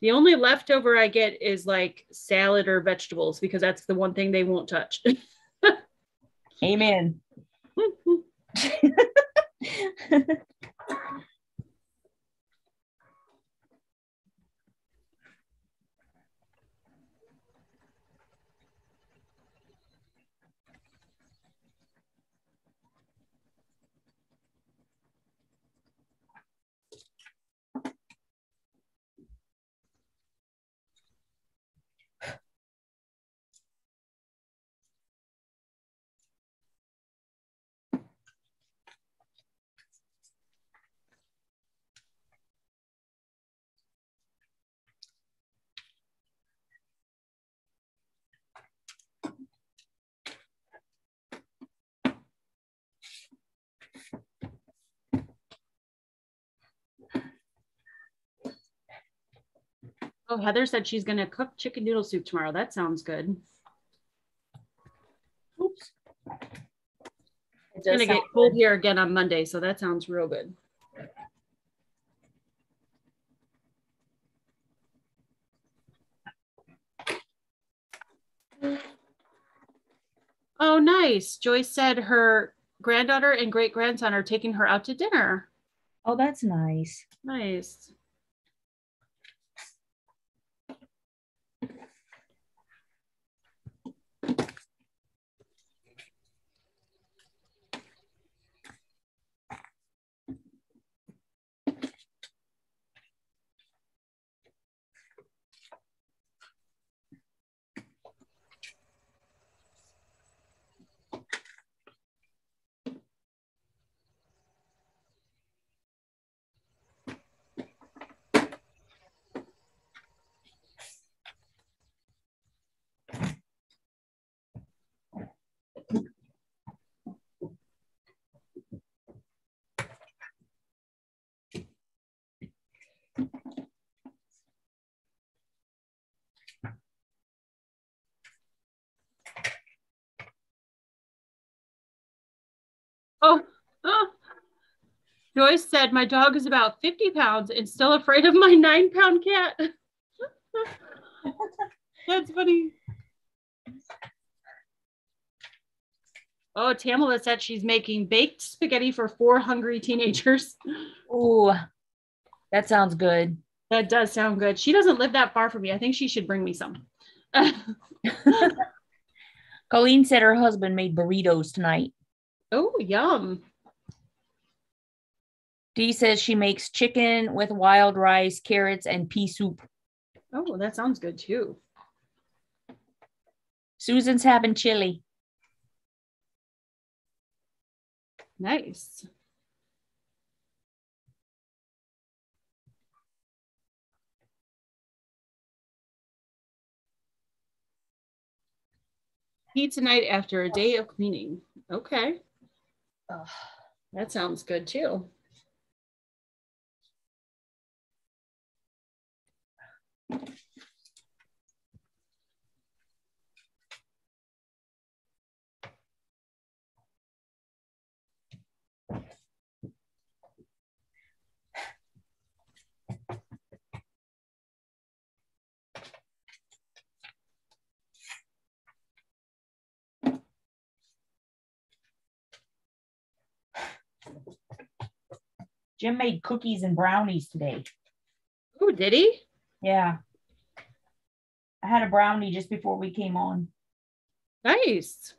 The only leftover I get is like salad or vegetables because that's the one thing they won't touch. amen. Oh, Heather said she's going to cook chicken noodle soup tomorrow. That sounds good. Oops. It's going to get cold here again on Monday, so that sounds real good. Oh, nice. Joyce said her granddaughter and great grandson are taking her out to dinner. Oh, that's nice. Nice. Oh, oh. Joyce said, My dog is about 50 pounds and still afraid of my nine pound cat. That's funny. Oh, Tamala said she's making baked spaghetti for four hungry teenagers. Oh, that sounds good. That does sound good. She doesn't live that far from me. I think she should bring me some. Colleen said her husband made burritos tonight. Oh, yum. Dee says she makes chicken with wild rice, carrots, and pea soup. Oh, that sounds good too. Susan's having chili. Nice. Pizza night after a day of cleaning. Okay. Ugh. That sounds good too. Jim made cookies and brownies today. Oh, did he? Yeah. I had a brownie just before we came on. Nice.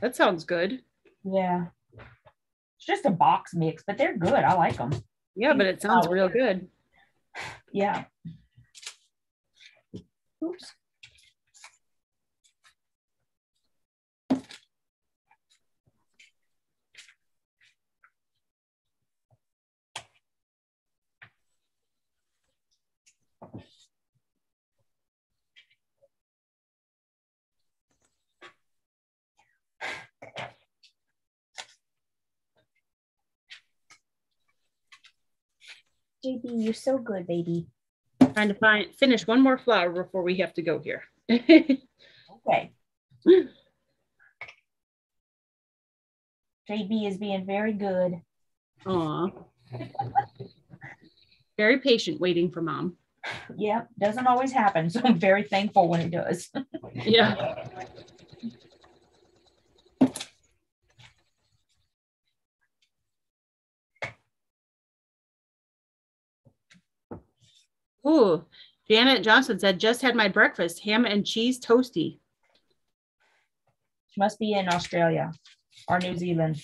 That sounds good. Yeah. It's just a box mix, but they're good. I like them. Yeah, but it sounds oh, real good. Yeah. Oops. JB, you're so good, baby. Trying to find finish one more flower before we have to go here. Okay. JB is being very good. Aw. Very patient waiting for mom. Yep, doesn't always happen. So I'm very thankful when it does. Yeah. Ooh, Janet Johnson said, just had my breakfast, ham and cheese toasty. She must be in Australia or New Zealand.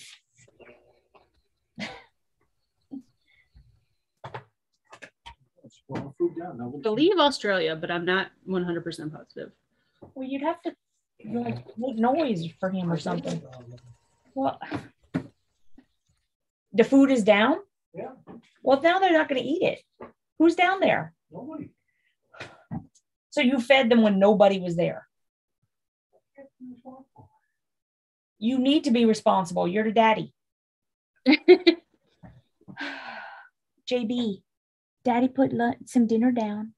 Spoil food down. I believe Australia, but I'm not 100% positive. Well, you'd have to like make noise for him or something. Well, the food is down. Yeah, Well, now they're not going to eat it. Who's down there? Nobody. So you fed them when nobody was there. You need to be responsible. You're the daddy. JB, daddy put some dinner down.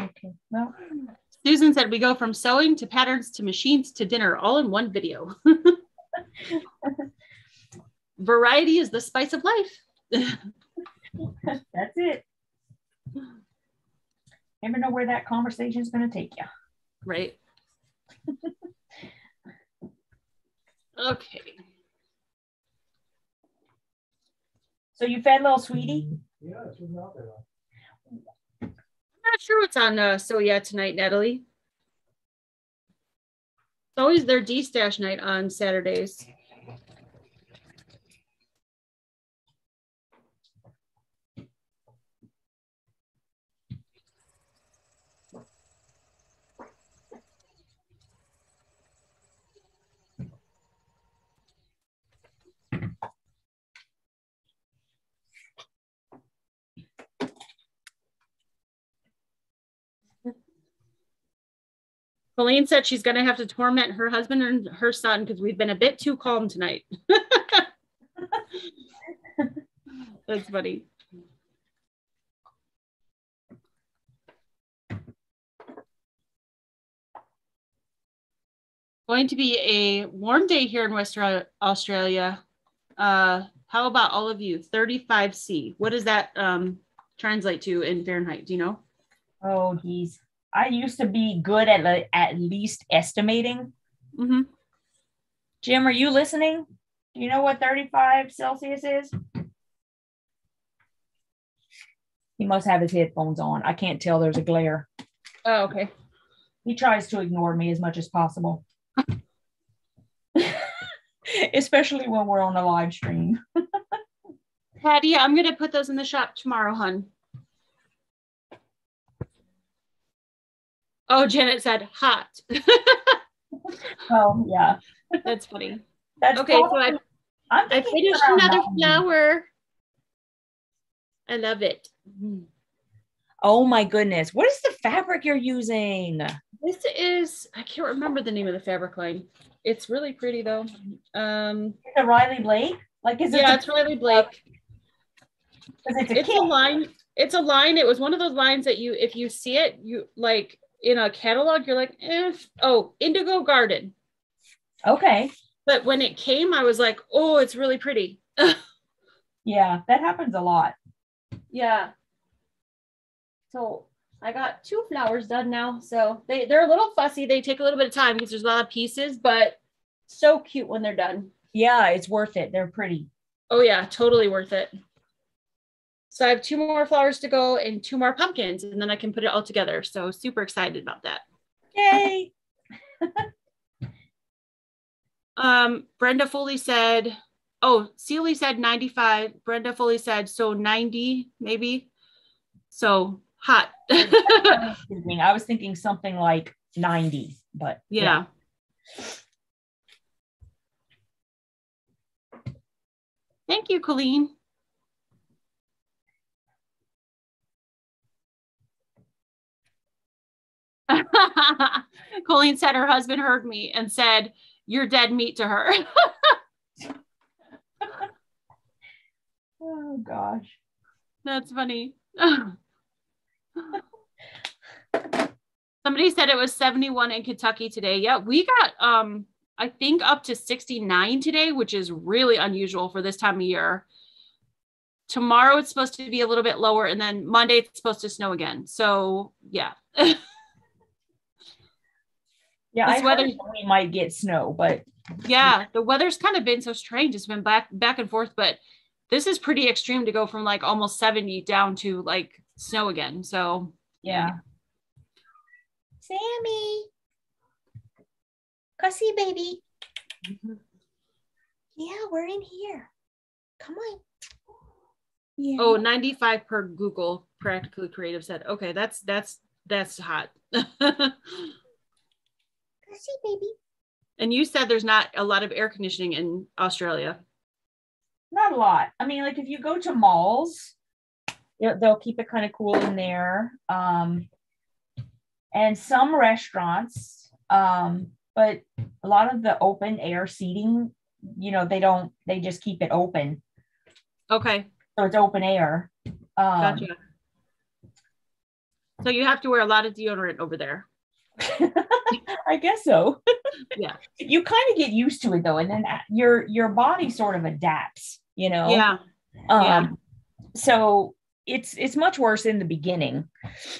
Okay, well. Susan said we go from sewing to patterns to machines to dinner all in one video. Variety is the spice of life. that's it. Never know where that conversation is going to take you. Right. okay. So you fed little sweetie? Yeah, she's out there. I'm not sure what's on uh, Sew Yeah tonight, Natalie. It's always their D stash night on Saturdays. Colleen said she's going to have to torment her husband and her son because we've been a bit too calm tonight. That's funny. Going to be a warm day here in Western Australia. Uh, how about all of you? 35C. What does that um, translate to in Fahrenheit? Do you know? Oh, geez. I used to be good at at least estimating. Mm-hmm. Jim, are you listening? Do you know what 35 Celsius is? He must have his headphones on. I can't tell. There's a glare. Oh, okay. He tries to ignore me as much as possible. Especially when we're on a live stream. Patty, I'm going to put those in the shop tomorrow, hun. Oh, Janet said hot. Oh, yeah. That's funny. That's Okay, so I, I finished another 90. flower. I love it. Oh my goodness. What is the fabric you're using? This is, I can't remember the name of the fabric line. It's really pretty though. Um, it Riley Blake? Like, is it? yeah, the- it's Riley Blake. it's a It's a line. It's a line. It was one of those lines that you, if you see it, you like in a catalog, you're like, eh. Oh, Indigo Garden. Okay. But when it came, I was like, oh, it's really pretty. Yeah, that happens a lot. Yeah. So I got two flowers done now. So they, they're a little fussy. They take a little bit of time because there's a lot of pieces, but so cute when they're done. Yeah, it's worth it. They're pretty. Oh yeah, totally worth it. So I have two more flowers to go and two more pumpkins, and then I can put it all together. So super excited about that. Yay. Um, Brenda Foley said, oh, Sealy said 95. Brenda Foley said, so 90 maybe. So hot. Excuse me. I was thinking something like 90, but yeah. Thank you, Colleen. Colleen said her husband heard me and said, You're dead meat to her. Oh gosh. That's funny. Somebody said it was 71 in Kentucky today. Yeah, we got um I think up to 69 today, which is really unusual for this time of year. Tomorrow it's supposed to be a little bit lower and then Monday it's supposed to snow again. So, yeah. Yeah, This heard weather- we might get snow, but yeah, the weather's kind of been so strange. It's been back back and forth, but this is pretty extreme to go from like almost 70 down to like snow again. So, yeah. Sammy. Cussy baby. Mm-hmm. Yeah, we're in here. Come on. Oh, yeah. Oh, 95 per Google practically creative said. Okay, that's that's that's hot. Cussy baby. and you said there's not a lot of air conditioning in Australia. Not a lot. I mean, like if you go to malls, they'll, they'll keep it kind of cool in there. Um, and some restaurants, um, but a lot of the open air seating, you know, they don't, they just keep it open. Okay, So it's open air. Um, gotcha. So you have to wear a lot of deodorant over there. I guess so. Yeah. You kind of get used to it though, and then your your body sort of adapts, you know. Yeah. Um Yeah. so it's it's much worse in the beginning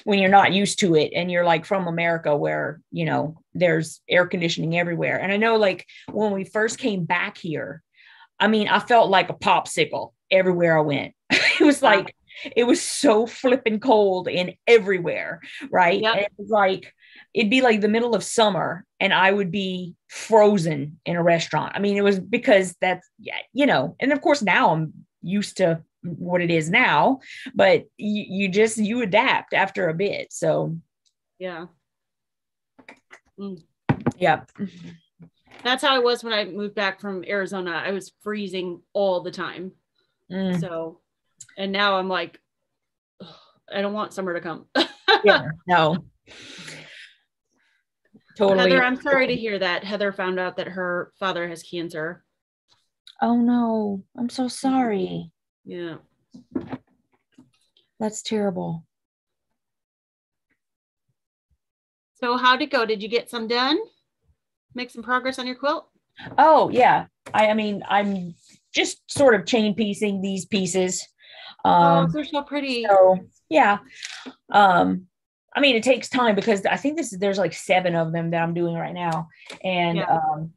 when you're not used to it and you're like from America where, you know, there's air conditioning everywhere. And I know like when we first came back here, I mean, I felt like a popsicle everywhere I went. it was like it was so flipping cold in everywhere, right? Yep. And it was like it'd be like the middle of summer and I would be frozen in a restaurant. I mean, it was because that's yeah, you know, and of course now I'm used to what it is now, but you, you just you adapt after a bit. So Yeah. yeah. That's how I was when I moved back from Arizona. I was freezing all the time. Mm, So, and now I'm like, I don't want summer to come. yeah, no. Totally. Heather, I'm sorry to hear that. Heather found out that her father has cancer. Oh no, I'm so sorry. Yeah. That's terrible. So, how'd it go? Did you get some done? Make some progress on your quilt? Oh yeah. I, I mean, I'm just sort of chain piecing these pieces. oh, Um, they're so pretty. so yeah. Um, I mean, it takes time because I think this is there's like seven of them that I'm doing right now, and Yeah. um,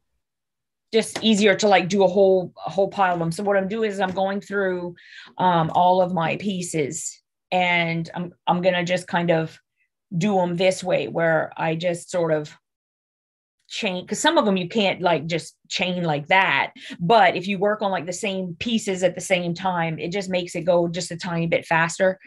just easier to like do a whole a whole pile of them. So what I'm doing is I'm going through um, all of my pieces, and I'm I'm gonna just kind of do them this way, where I just sort of chain because some of them you can't like just chain like that. But if you work on like the same pieces at the same time it just makes it go just a tiny bit faster.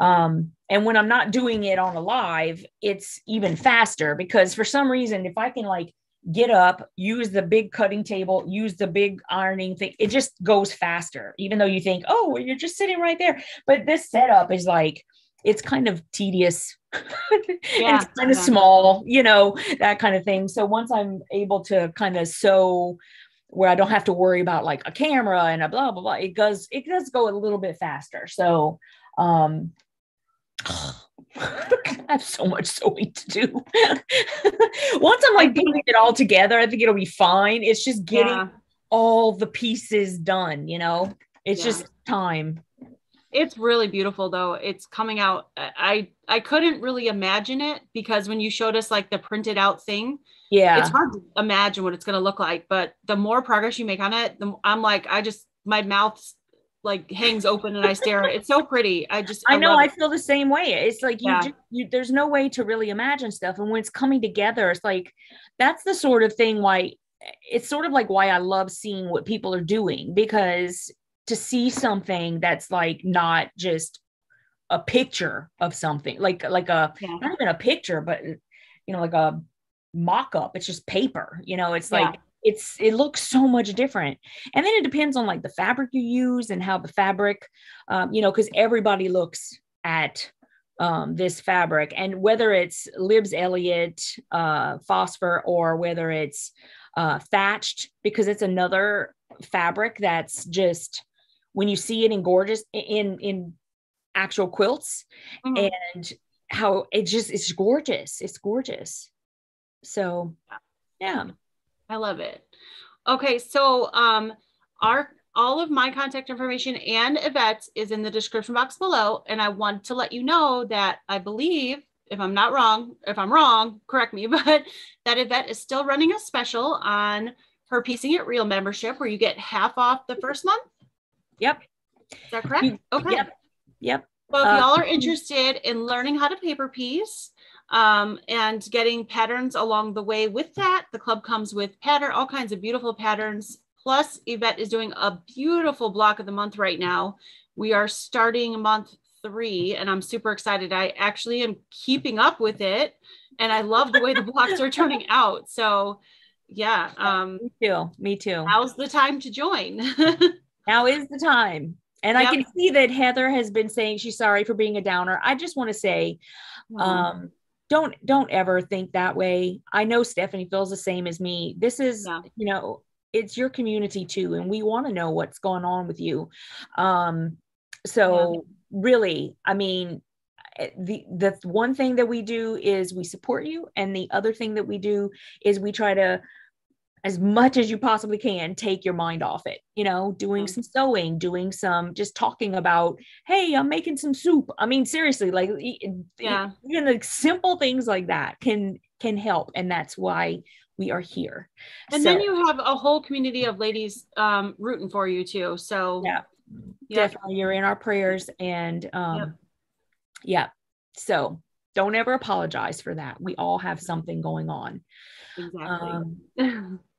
Um and when i'm not doing it on a live it's even faster because for some reason if i can like get up use the big cutting table use the big ironing thing it just goes faster even though you think oh well, you're just sitting right there. But this setup is like it's kind of tedious Yeah, it's kind of yeah. small you know that kind of thing so once i'm able to kind of sew where i don't have to worry about like a camera and a blah blah blah it does it does go a little bit faster so um I have so much sewing to do. Once I'm like putting it all together, I think it'll be fine. It's just getting Yeah. all the pieces done, you know? It's just time. It's really beautiful though. It's coming out. I I couldn't really imagine it because when you showed us like the printed out thing, Yeah. it's hard to imagine what it's going to look like. But the more progress you make on it, the I'm like I just my mouth's like hangs open and I stare. It's so pretty. I just I know I feel the same way. It's like you, Yeah. just, you there's no way to really imagine stuff and when it's coming together it's like that's the sort of thing why it's sort of like why I love seeing what people are doing because to see something that's like not just a picture of something like like a Yeah. not even a picture but you know like a mock-up it's just paper you know it's Yeah. like it's it looks so much different and then it depends on like the fabric you use and how the fabric um, you know because everybody looks at um, this fabric and whether it's Libs Elliott uh, phosphor or whether it's uh, thatched because it's another fabric that's just when you see it in gorgeous in in actual quilts Mhm. and how it just it's gorgeous it's gorgeous so yeah I love it. Okay, so um our all of my contact information and Yvette's is in the description box below. And I want to let you know that I believe, if I'm not wrong, if I'm wrong, correct me, but that Yvette is still running a special on her Piecing It Real membership where you get half off the first month. Yep Is that correct? Okay. yep yep So if Uh, y'all are interested in learning how to paper piece um, and getting patterns along the way with that, the club comes with pattern, all kinds of beautiful patterns. Plus, Yvette is doing a beautiful block of the month right now. We are starting month three, and I'm super excited. I actually am keeping up with it, and I love the way the blocks are turning out. So, yeah, um, me too me too now's the time to join. now is the time. And i can see that heather has been saying she's sorry for being a downer. I just want to say um don't don't ever think that way. I know stephanie feels the same as me. This is Yeah. you know it's your community too and we want to know what's going on with you. Um so really i mean eh, the the one thing that we do is we support you and the other thing that we do is we try to as much as you possibly can take your mind off it you know doing some sewing doing some just talking about hey i'm making some soup. I mean seriously like yeah. even the simple things like that can can help and that's why we are here. And so, then you have a whole community of ladies um, rooting for you too so yeah. definitely you're in our prayers and um yep. yeah. So don't ever apologize for that. We all have something going on. Exactly. Um,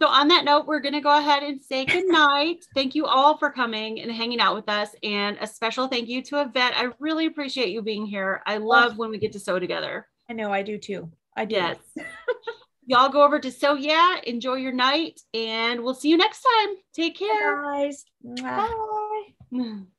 So, on that note, we're going to go ahead and say goodnight. thank you all for coming and hanging out with us. And a special thank you to Yvette. I really appreciate you being here. I love when we get to sew together. I know, I do too. I do. Yes. Y'all go over to Sew Yeah, enjoy your night, and we'll see you next time. Take care. Bye, guys. Bye.